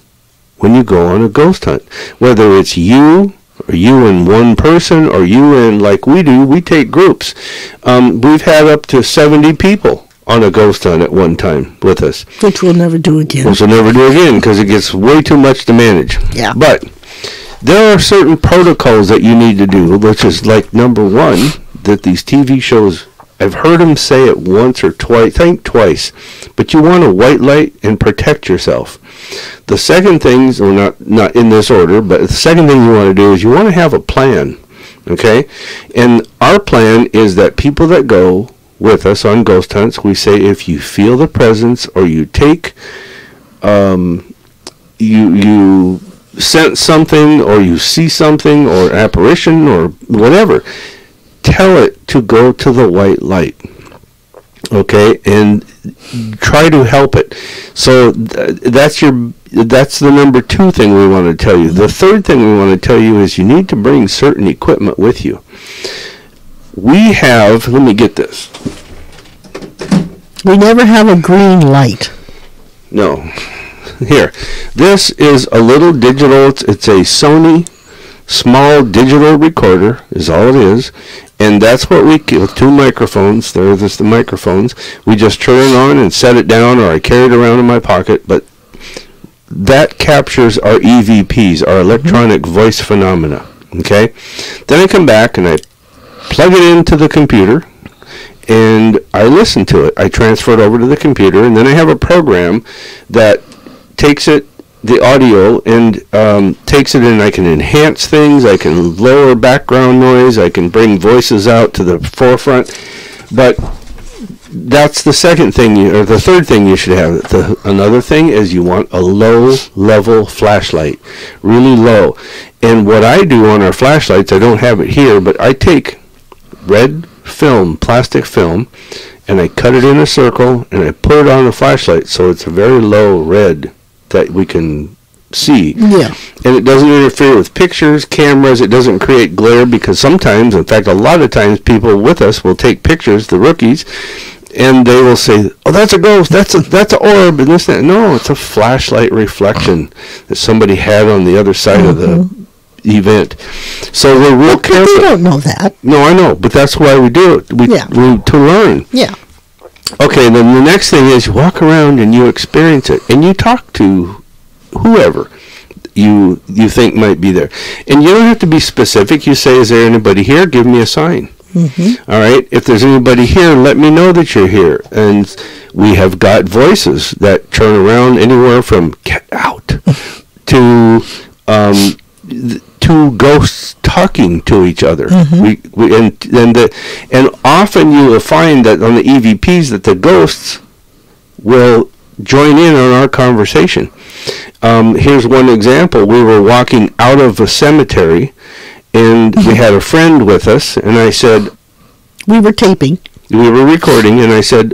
when you go on a ghost hunt. Whether it's you or you in one person or you in, like we do, we take groups. Um, we've had up to 70 people on a ghost hunt at one time with us Which we'll never do again. which we'll never do again because it gets way too much to manage. Yeah. But there are certain protocols that you need to do, which is like number one that these TV shows. I've heard them say it once or twice, think twice, but you want to white light and protect yourself. The second things, or not not in this order, but the second thing you want to do is you want to have a plan. Okay, and our plan is that people that go with us on ghost hunts, we say if you feel the presence or you take um, you you sense something or you see something or apparition or whatever, tell it to go to the white light. Okay, and try to help it. So th- that's your that's the number two thing we want to tell you. The third thing we want to tell you is you need to bring certain equipment with you. We have. Let me get this. We never have a green light. No. Here. This is a little digital, it's, it's a Sony small digital recorder is all it is. And that's what we, with two microphones, there is the microphones. We just turn it on and set it down or I carry it around in my pocket. But that captures our EVPs, our mm-hmm. electronic voice phenomena. Okay? Then I come back and I plug it into the computer and I listen to it. I transfer it over to the computer, and then I have a program that takes it, the audio, and um, takes it in. I can enhance things. I can lower background noise. I can bring voices out to the forefront. But that's the second thing, you, or the third thing you should have. The, another thing is you want a low level flashlight, really low. And what I do on our flashlights, I don't have it here, but I take red film, plastic film, and I cut it in a circle and I put it on the flashlight so it's a very low red that we can see. Yeah. And it doesn't interfere with pictures, cameras, it doesn't create glare because sometimes, in fact, a lot of times people with us will take pictures, the rookies, and they will say, "Oh, that's a ghost. That's a that's an orb." And this, that. No, it's a flashlight reflection that somebody had on the other side of the mm-hmm. event. So we're real But they don't know that. No, I know, but that's why we do it. We, Yeah. we to learn. Yeah. Okay, then the next thing is you walk around and you experience it, and you talk to whoever you you think might be there, and you don't have to be specific. You say, "Is there anybody here? Give me a sign." All right. If there's anybody here, let me know that you're here. And we have got voices that turn around anywhere from "get out" to um, to ghosts talking to each other. We, we and and the and often you will find that on the EVPs that the ghosts will join in on our conversation. Um, here's one example. We were walking out of a cemetery, and we had a friend with us, and I said We were taping. we were recording, and I said,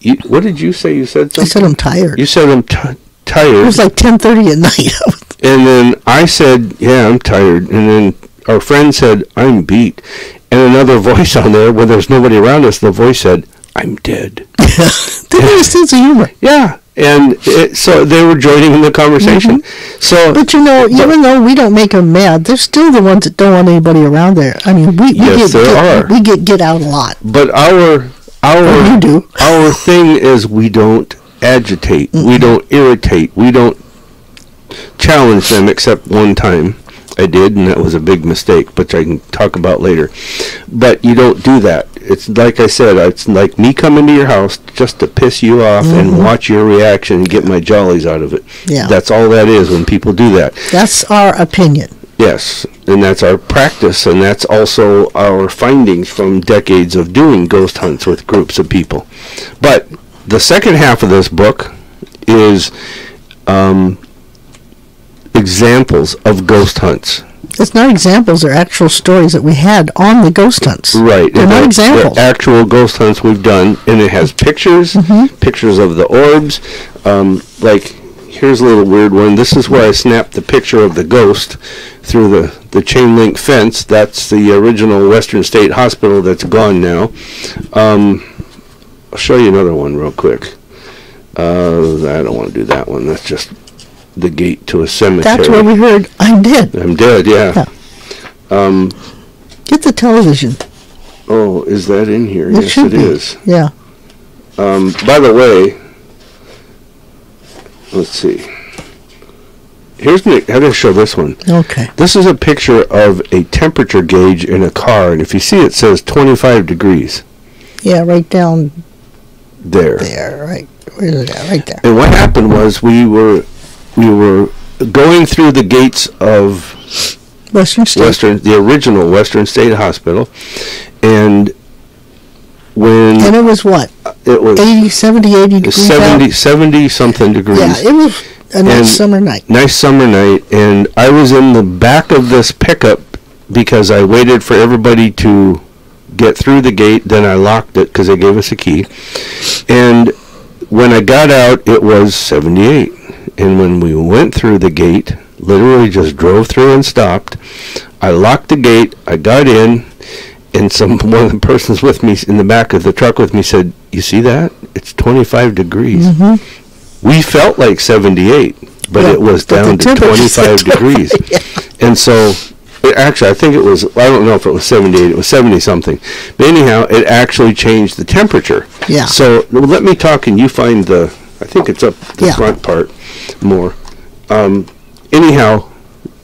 you, "What did you say? You said something. I said I'm tired. you said I'm t- It was like 10:30 at night. and then I said, "Yeah, I'm tired," and then our friend said, "I'm beat," and another voice on there, when there's nobody around us, the voice said, "I'm dead." they have a sense of humor. Yeah, and it, so they were joining in the conversation. So Mm-hmm. But you know, even though we don't make them mad, they're still the ones that don't want anybody around there. I mean, we, we Yes, get get, we get get out a lot. But our our Oh, you do. our thing is we don't agitate, we don't irritate, we don't challenge them except one time. I did, and that was a big mistake, which I can talk about later. But you don't do that. It's like I said, it's like me coming to your house just to piss you off and watch your reaction and get my jollies out of it. Yeah. That's all that is when people do that. That's our opinion. Yes, and that's our practice, and that's also our findings from decades of doing ghost hunts with groups of people. But the second half of this book is um, examples of ghost hunts. It's not examples; they're actual stories that we had on the ghost hunts. Right. They're and not examples. The actual ghost hunts we've done, and it has pictures, Mm-hmm. pictures of the orbs. Um, like, here's a little weird one. This is where I snapped the picture of the ghost through the, the chain link fence. That's the original Western State Hospital that's gone now. Um, I'll show you another one real quick. Uh, I don't want to do that one. That's just the gate to a cemetery. That's where we heard "I'm dead." I'm dead, yeah. Yeah. Get the television. Oh, is that in here? It yes, it be. is. Yeah. Um, by the way, let's see. Here's Nick. gonna show this one? Okay. This is a picture of a temperature gauge in a car, and if you see, it says 25 degrees Yeah, right down there. there. Right. Where is it at? Right there. And what happened was we were we were going through the gates of Western State. Western, the original Western State Hospital, and when And it was what? Uh, it was 80, 70, 80 degrees 70, out? 70 something degrees. Yeah, it was a nice And- summer night. nice summer night, and I was in the back of this pickup because I waited for everybody to get through the gate. Then I locked it because they gave us a key. And when I got out, it was 78. And when we went through the gate, literally just drove through and stopped. I locked the gate. I got in, and some one of the persons with me in the back of the truck with me said, "You see that? It's 25 degrees." We felt like 78, but Yeah, it was but down to 25 degrees. yeah. And so, it actually, I think it was, I don't know if it was 78, it was 70 something. But anyhow, it actually changed the temperature. Yeah. So, let me talk and you find the, I think it's up the Yeah. front part more. Um, anyhow,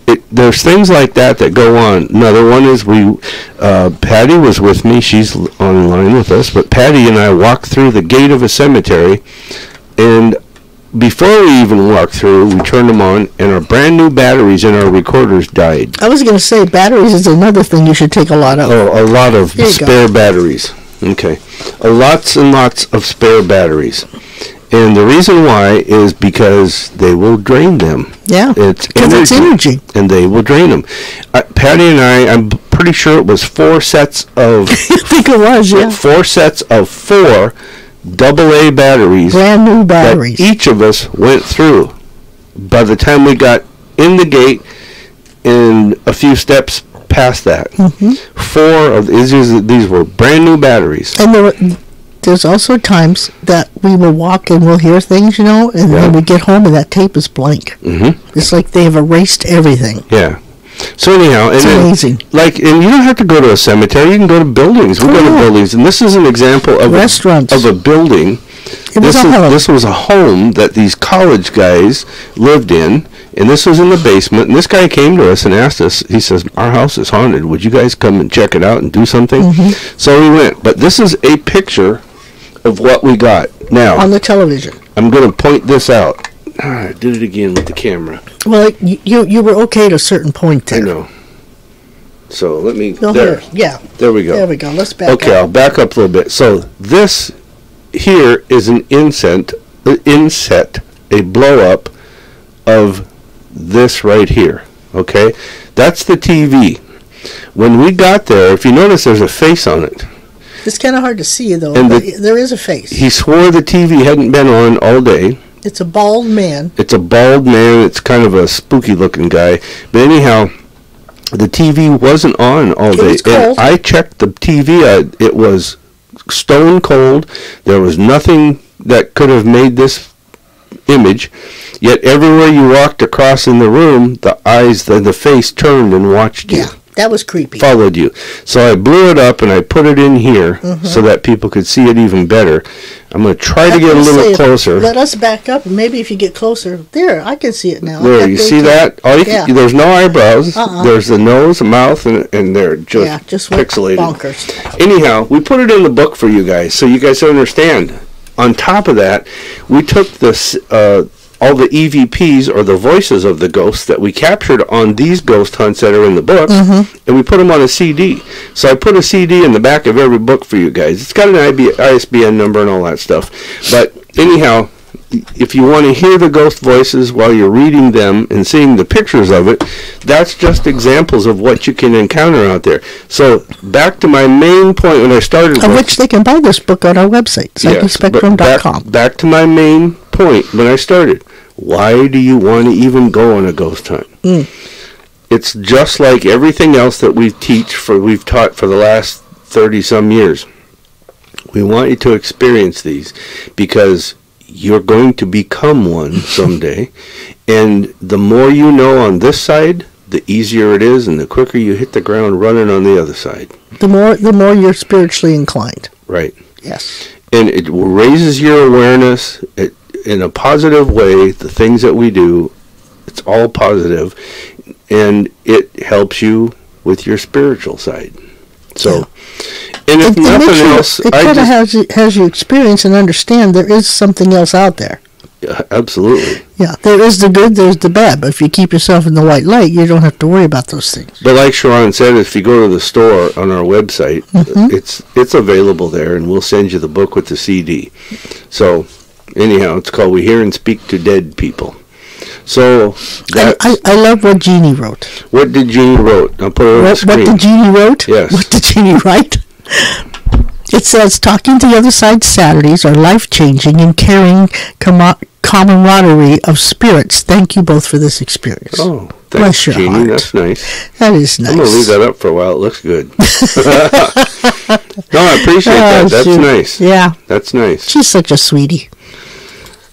it, there's things like that that go on. Another one is we, uh, Patty was with me. She's online with us. But Patty and I walked through the gate of a cemetery, and before we even walked through, we turned them on, and our brand new batteries in our recorders died. I was going to say batteries is another thing you should take a lot of. Oh, a lot of you go. spare batteries. Okay. Uh, lots and lots of spare batteries. And the reason why is because they will drain them. Yeah. It's Because it's energy. And they will drain them. Uh, Patty and I, I'm pretty sure it was four sets of I think it was, yeah. four sets of four double A batteries Brand new batteries. each of us went through. By the time we got in the gate and a few steps past that, Mm-hmm. four of these, these were brand new batteries. And there, were- there's also times that we will walk and we'll hear things, you know, and then we get home and that tape is blank. hmm It's like they have erased everything. Yeah. So anyhow, and It's amazing. like, and you don't have to go to a cemetery. You can go to buildings. We Oh, go to buildings, and this is an example of Restaurants. A, of a building. It was this a is- home. this was a home that these college guys lived in, and this was in the basement. And this guy came to us and asked us. He says, "Our house is haunted. Would you guys come and check it out and do something?" Mm-hmm. So we went. But this is a picture of what we got. Now on the television. I'm going to point this out. Ah, I did it again with the camera. Well, you you, were okay at a certain point there. I know. So let me. No, there. here, yeah, There we go. there we go. Let's back Okay, I'll back up a little bit. So this here is an inset, uh, inset, a blow up of this right here. Okay, that's the TV. When we got there, if you notice, there's a face on it. It's kind of hard to see though. And the- there is a face. He swore the TV hadn't been on all day. it's a bald man. It's a bald man. It's kind of a spooky looking guy. But anyhow, the TV wasn't on all day. And I checked the TV. I, it was stone cold. There was nothing that could have made this image. Yet everywhere you walked across in the room, the eyes, the, the face turned and watched you Yeah, that was creepy. followed you. So I blew it up and I put it in here so that people could see it even better. I'm going to try to get a little closer. Let us back up, maybe if you get closer, there, I can see it now. There, you see that? All you Yeah. can, there's no eyebrows. Uh-uh. There's the nose, the mouth, and, and they're just, yeah, just pixelated. bonkers. Anyhow, we put it in the book for you guys so you guys understand. On top of that, we took this uh, all the EVPs or the voices of the ghosts that we captured on these ghost hunts that are in the book, Mm-hmm. and we put them on a CD. So I put a CD in the back of every book for you guys. It's got an IB, ISBN number and all that stuff. But anyhow, if you want to hear the ghost voices while you're reading them and seeing the pictures of it, that's just examples of what you can encounter out there. So back to my main point when I started. Of with- which they can buy this book on our website, Yes, Back, back to my main point when I started. Why do you want to even go on a ghost hunt? Mm. It's just like everything else that we teach for we've taught for the last thirty some years. We want you to experience these because you're going to become one someday, and the more you know on this side, the easier it is, and the quicker you hit the ground running on the other side. The more, the more you're spiritually inclined. Right. Yes. and it raises your awareness it, in a positive way. The things that we do, it's all positive, and it helps you with your spiritual side. So, and if It, it nothing makes you, else, it kind of has you, has you experience and understand there is something else out there. Yeah, absolutely. Yeah, there is the good, there's the bad. But if you keep yourself in the white light, you don't have to worry about those things. But like Sha'ron said, if you go to the store on our website, Mm-hmm. it's it's available there, and we'll send you the book with the CD. So, anyhow, it's called "We Hear and Speak to Dead People." So I, I, I love what Jeannie wrote. what did Jeannie wrote. I'll put it on the What, what did Jeannie wrote? Yes. What did Jeannie write? It says, talking to the other side Saturdays are life-changing and caring commo- camaraderie of spirits. Thank you both for this experience. Oh, thanks, Bless your Jeannie. heart. That's nice. That is nice. I'm gonna leave that up for a while. It looks good. no, I appreciate Oh, that. That's shoot. nice. Yeah, That's nice. she's such a sweetie.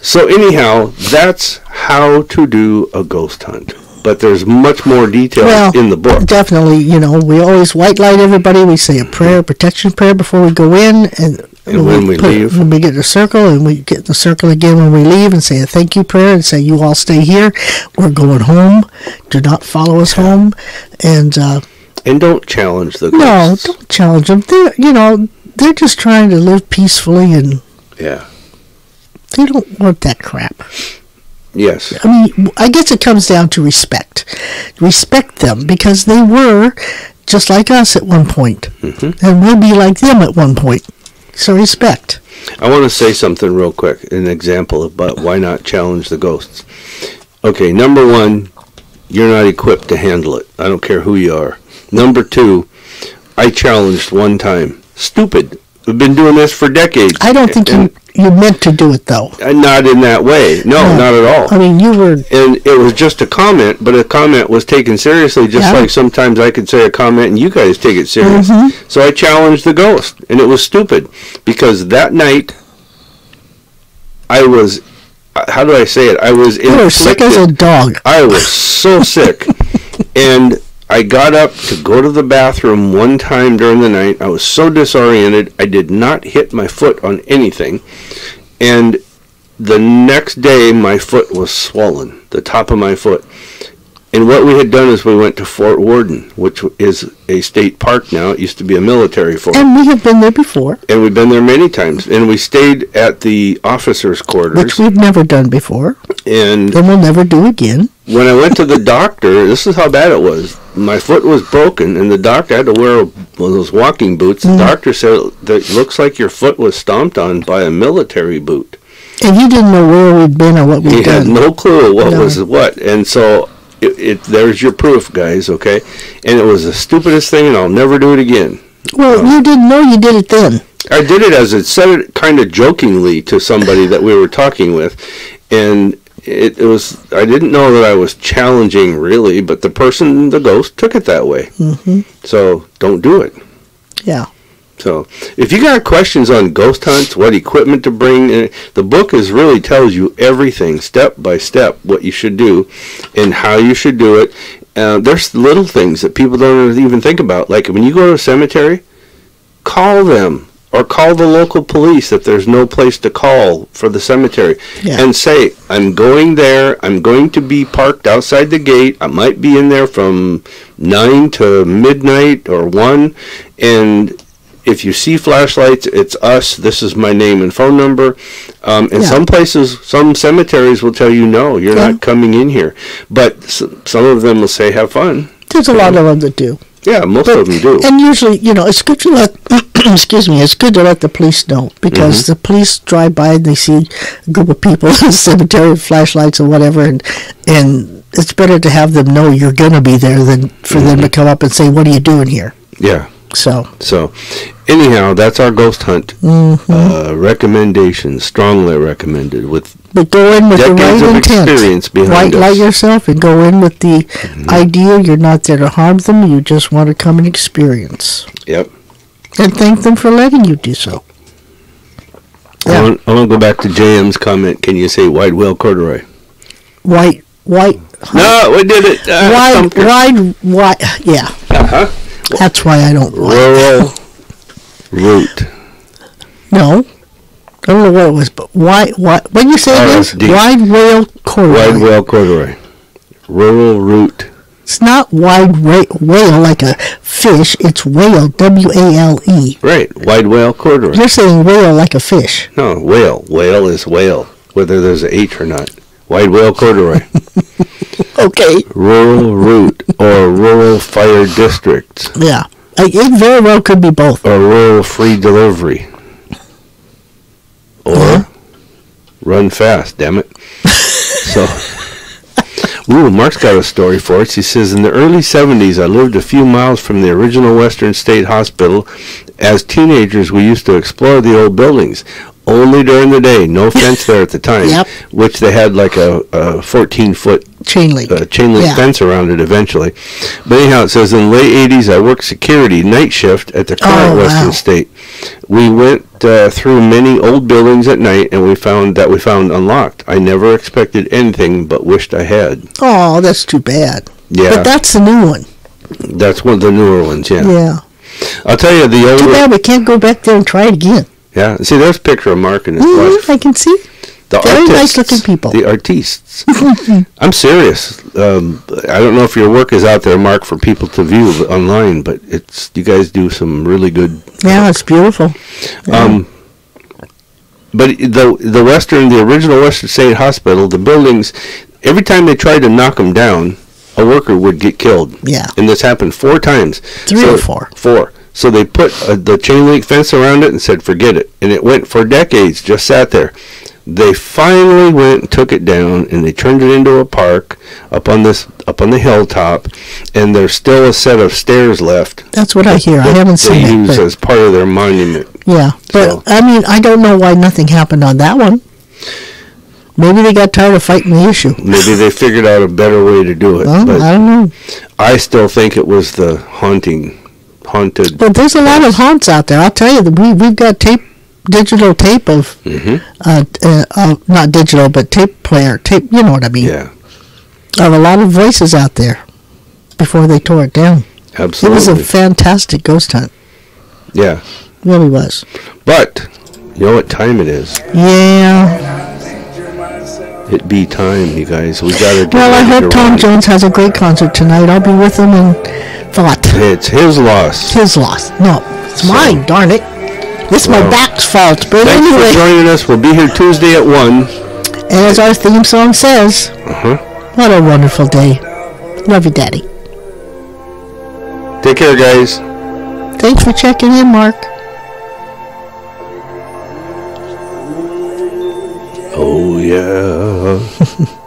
So anyhow, that's how to do a ghost hunt. But there's much more detail Well, in the book. Definitely, you know, we always white light everybody. We say a prayer, protection prayer before we go in, and, And when we leave. when we get in the circle, and we get in the circle again when we leave, and say a thank you prayer, and say you all stay here. We're going home. Do not follow us home, and uh, And don't challenge the no, don't challenge them. They're you know they're just trying to live peacefully, and Yeah. They don't want that crap. Yes. I mean, I guess it comes down to respect. Respect them because they were just like us at one point, Mm-hmm. and we'll be like them at one point. So respect. I want to say something real quick, an example about why not challenge the ghosts. Okay, number one, you're not equipped to handle it. I don't care who you are. Number two, I challenged one time. Stupid. We've been doing this for decades. I don't think and, you you meant to do it though. not in that way. No, No. not at all. I mean, you were and it was just a comment, but a comment was taken seriously, just Yeah. like sometimes I could say a comment and you guys take it serious. Mhm. So I challenged the ghost, and it was stupid because that night I was, uh, how do I say it? I was you were sick as a dog. I was so sick, and I got up to go to the bathroom one time during the night. I was so disoriented, I did not hit my foot on anything. And the next day, my foot was swollen, the top of my foot. And what we had done is we went to Fort Worden, which is a state park now. It used to be a military fort. And we have been there before, And we've been there many times. And we stayed at the officers' quarters. which we've never done before, and and we'll never do again. when I went to the doctor, this is how bad it was. My foot was broken, and the doctor had to wear one of those walking boots. The mm-hmm. doctor said that it looks like your foot was stomped on by a military boot. And he didn't know where we'd been or what He we'd had done. had no clue what No. was what, and so it, it. There's your proof, guys. Okay, and it was the stupidest thing, and I'll never do it again. well, you didn't know you did it then. I did it as it said it kind of jokingly to somebody that we were talking with, and it, it was I didn't know that I was challenging really, but the person, the ghost, took it that way. hmm So don't do it. Yeah. So if you got questions on ghost hunts, what equipment to bring, eh, the book is really tells you everything step by step what you should do, and how you should do it. Uh, there's little things that people don't even think about, like when you go to a cemetery, call them or call the local police if there's no place to call for the cemetery Yeah. and say i'm going there i'm going to be parked outside the gate i might be in there from 9 to midnight or 1 and if you see flashlights it's us this is my name and phone number um, and Yeah. some places some cemeteries will tell you no you're Yeah. not coming in here but s- some of them will say have fun There's a lot of them that do. yeah most But- of them do And usually, you know, it's good to let, excuse me, it's good to let the police know because Mm-hmm. the police drive by and they see a group of people in the cemetery with flashlights or whatever, and and it's better to have them know you're going to be there than for them Mm-hmm. to come up and say, "What are you doing here?" yeah So, So, anyhow, that's our ghost hunt uh, recommendation. Strongly recommended with but go in with the right of intent. experience behind White us. Mm-hmm. yourself and go in with the idea you're not there to harm them. You just want to come and experience. Yep. And thank them for letting you do so. I Yeah. want, I want to go back to JM's comment. Can you say White whale corduroy? White, white, No, we did it. Uh, wide, wide, wide. Yeah, Uh-huh. That's why I don't. Rural route. No, I don't know what it was, but why? Why? When you say this, RSD. wide whale corduroy. Wide whale corduroy. Rural route. It's not wide ra- whale like a fish. It's whale. W A L E. Right. Wide whale corduroy. You're saying whale like a fish. No, whale. Whale is whale, whether there's a H or not. Whale corduroy. Okay. rural route or rural fire district. Yeah. I, it very well could be both. or rural free delivery. Or Yeah. run fast, damn it. so, ooh, Mark's got a story for us. He says, In the early 70s, I lived a few miles from the original Western State Hospital. As teenagers, we used to explore the old buildings. Only during the day, no fence there at the time, Yep. which they had like a, a 14 foot Chain link. uh, chain link Yeah. fence around it eventually. But anyhow, it says in the late 80s, I worked security night shift at the current Oh, Western wow. State. We went uh, through many old buildings at night, and we found that we found unlocked. I never expected anything, but wished I had. Oh, that's too bad. Yeah, But that's the new one. that's one of the newer ones. Yeah, Yeah. I'll tell you the Too older. bad we can't go back there and try it again. Yeah, see, there's a picture of Mark and his Mhm, wife. I can see. The Very artists, nice-looking people. The artists. I'm serious. Um, I don't know if your work is out there, Mark, for people to view online, but it's you guys do some really good. Yeah, it's beautiful. Yeah. Um, but the the Western, the original Western State Hospital, the buildings, every time they tried to knock them down, a worker would get killed. Yeah. And this happened four times. Three So- or four. Four. So they put uh, the chain link fence around it and said, forget it. And it went for decades, just sat there. They finally went and took it down, and they turned it into a park up on this up on the hilltop. And there's still a set of stairs left. That's what I hear. I haven't seen it. use as part of their monument. yeah. But so- I mean, I don't know why nothing happened on that one. Maybe they got tired of fighting the issue. Maybe they figured out a better way to do it. Well, but I don't know. I still think it was the haunting, haunted. But there's a lot of haunts out there. I'll tell you that we we've got tape, digital tape of, hmm uh, uh, uh, not digital, but tape player, tape. You know what I mean? Yeah. Of a lot of voices out there. before they tore it down. Absolutely. It was a fantastic ghost hunt. yeah. Really was. But you know what time it is? Yeah. It be time, you guys. We gotta. get Well, I hope Tom. Jones has a great concert tonight. I'll be with him and thought. It's his loss. His loss. No, it's So- mine, darn it. It's my back's fault. But Thanks for anyway, joining us. We'll be here Tuesday at one. as our theme song says, Uh-huh. what a wonderful day. Love you, Daddy. Take care, guys. Thanks for checking in, Mark. Oh yeah.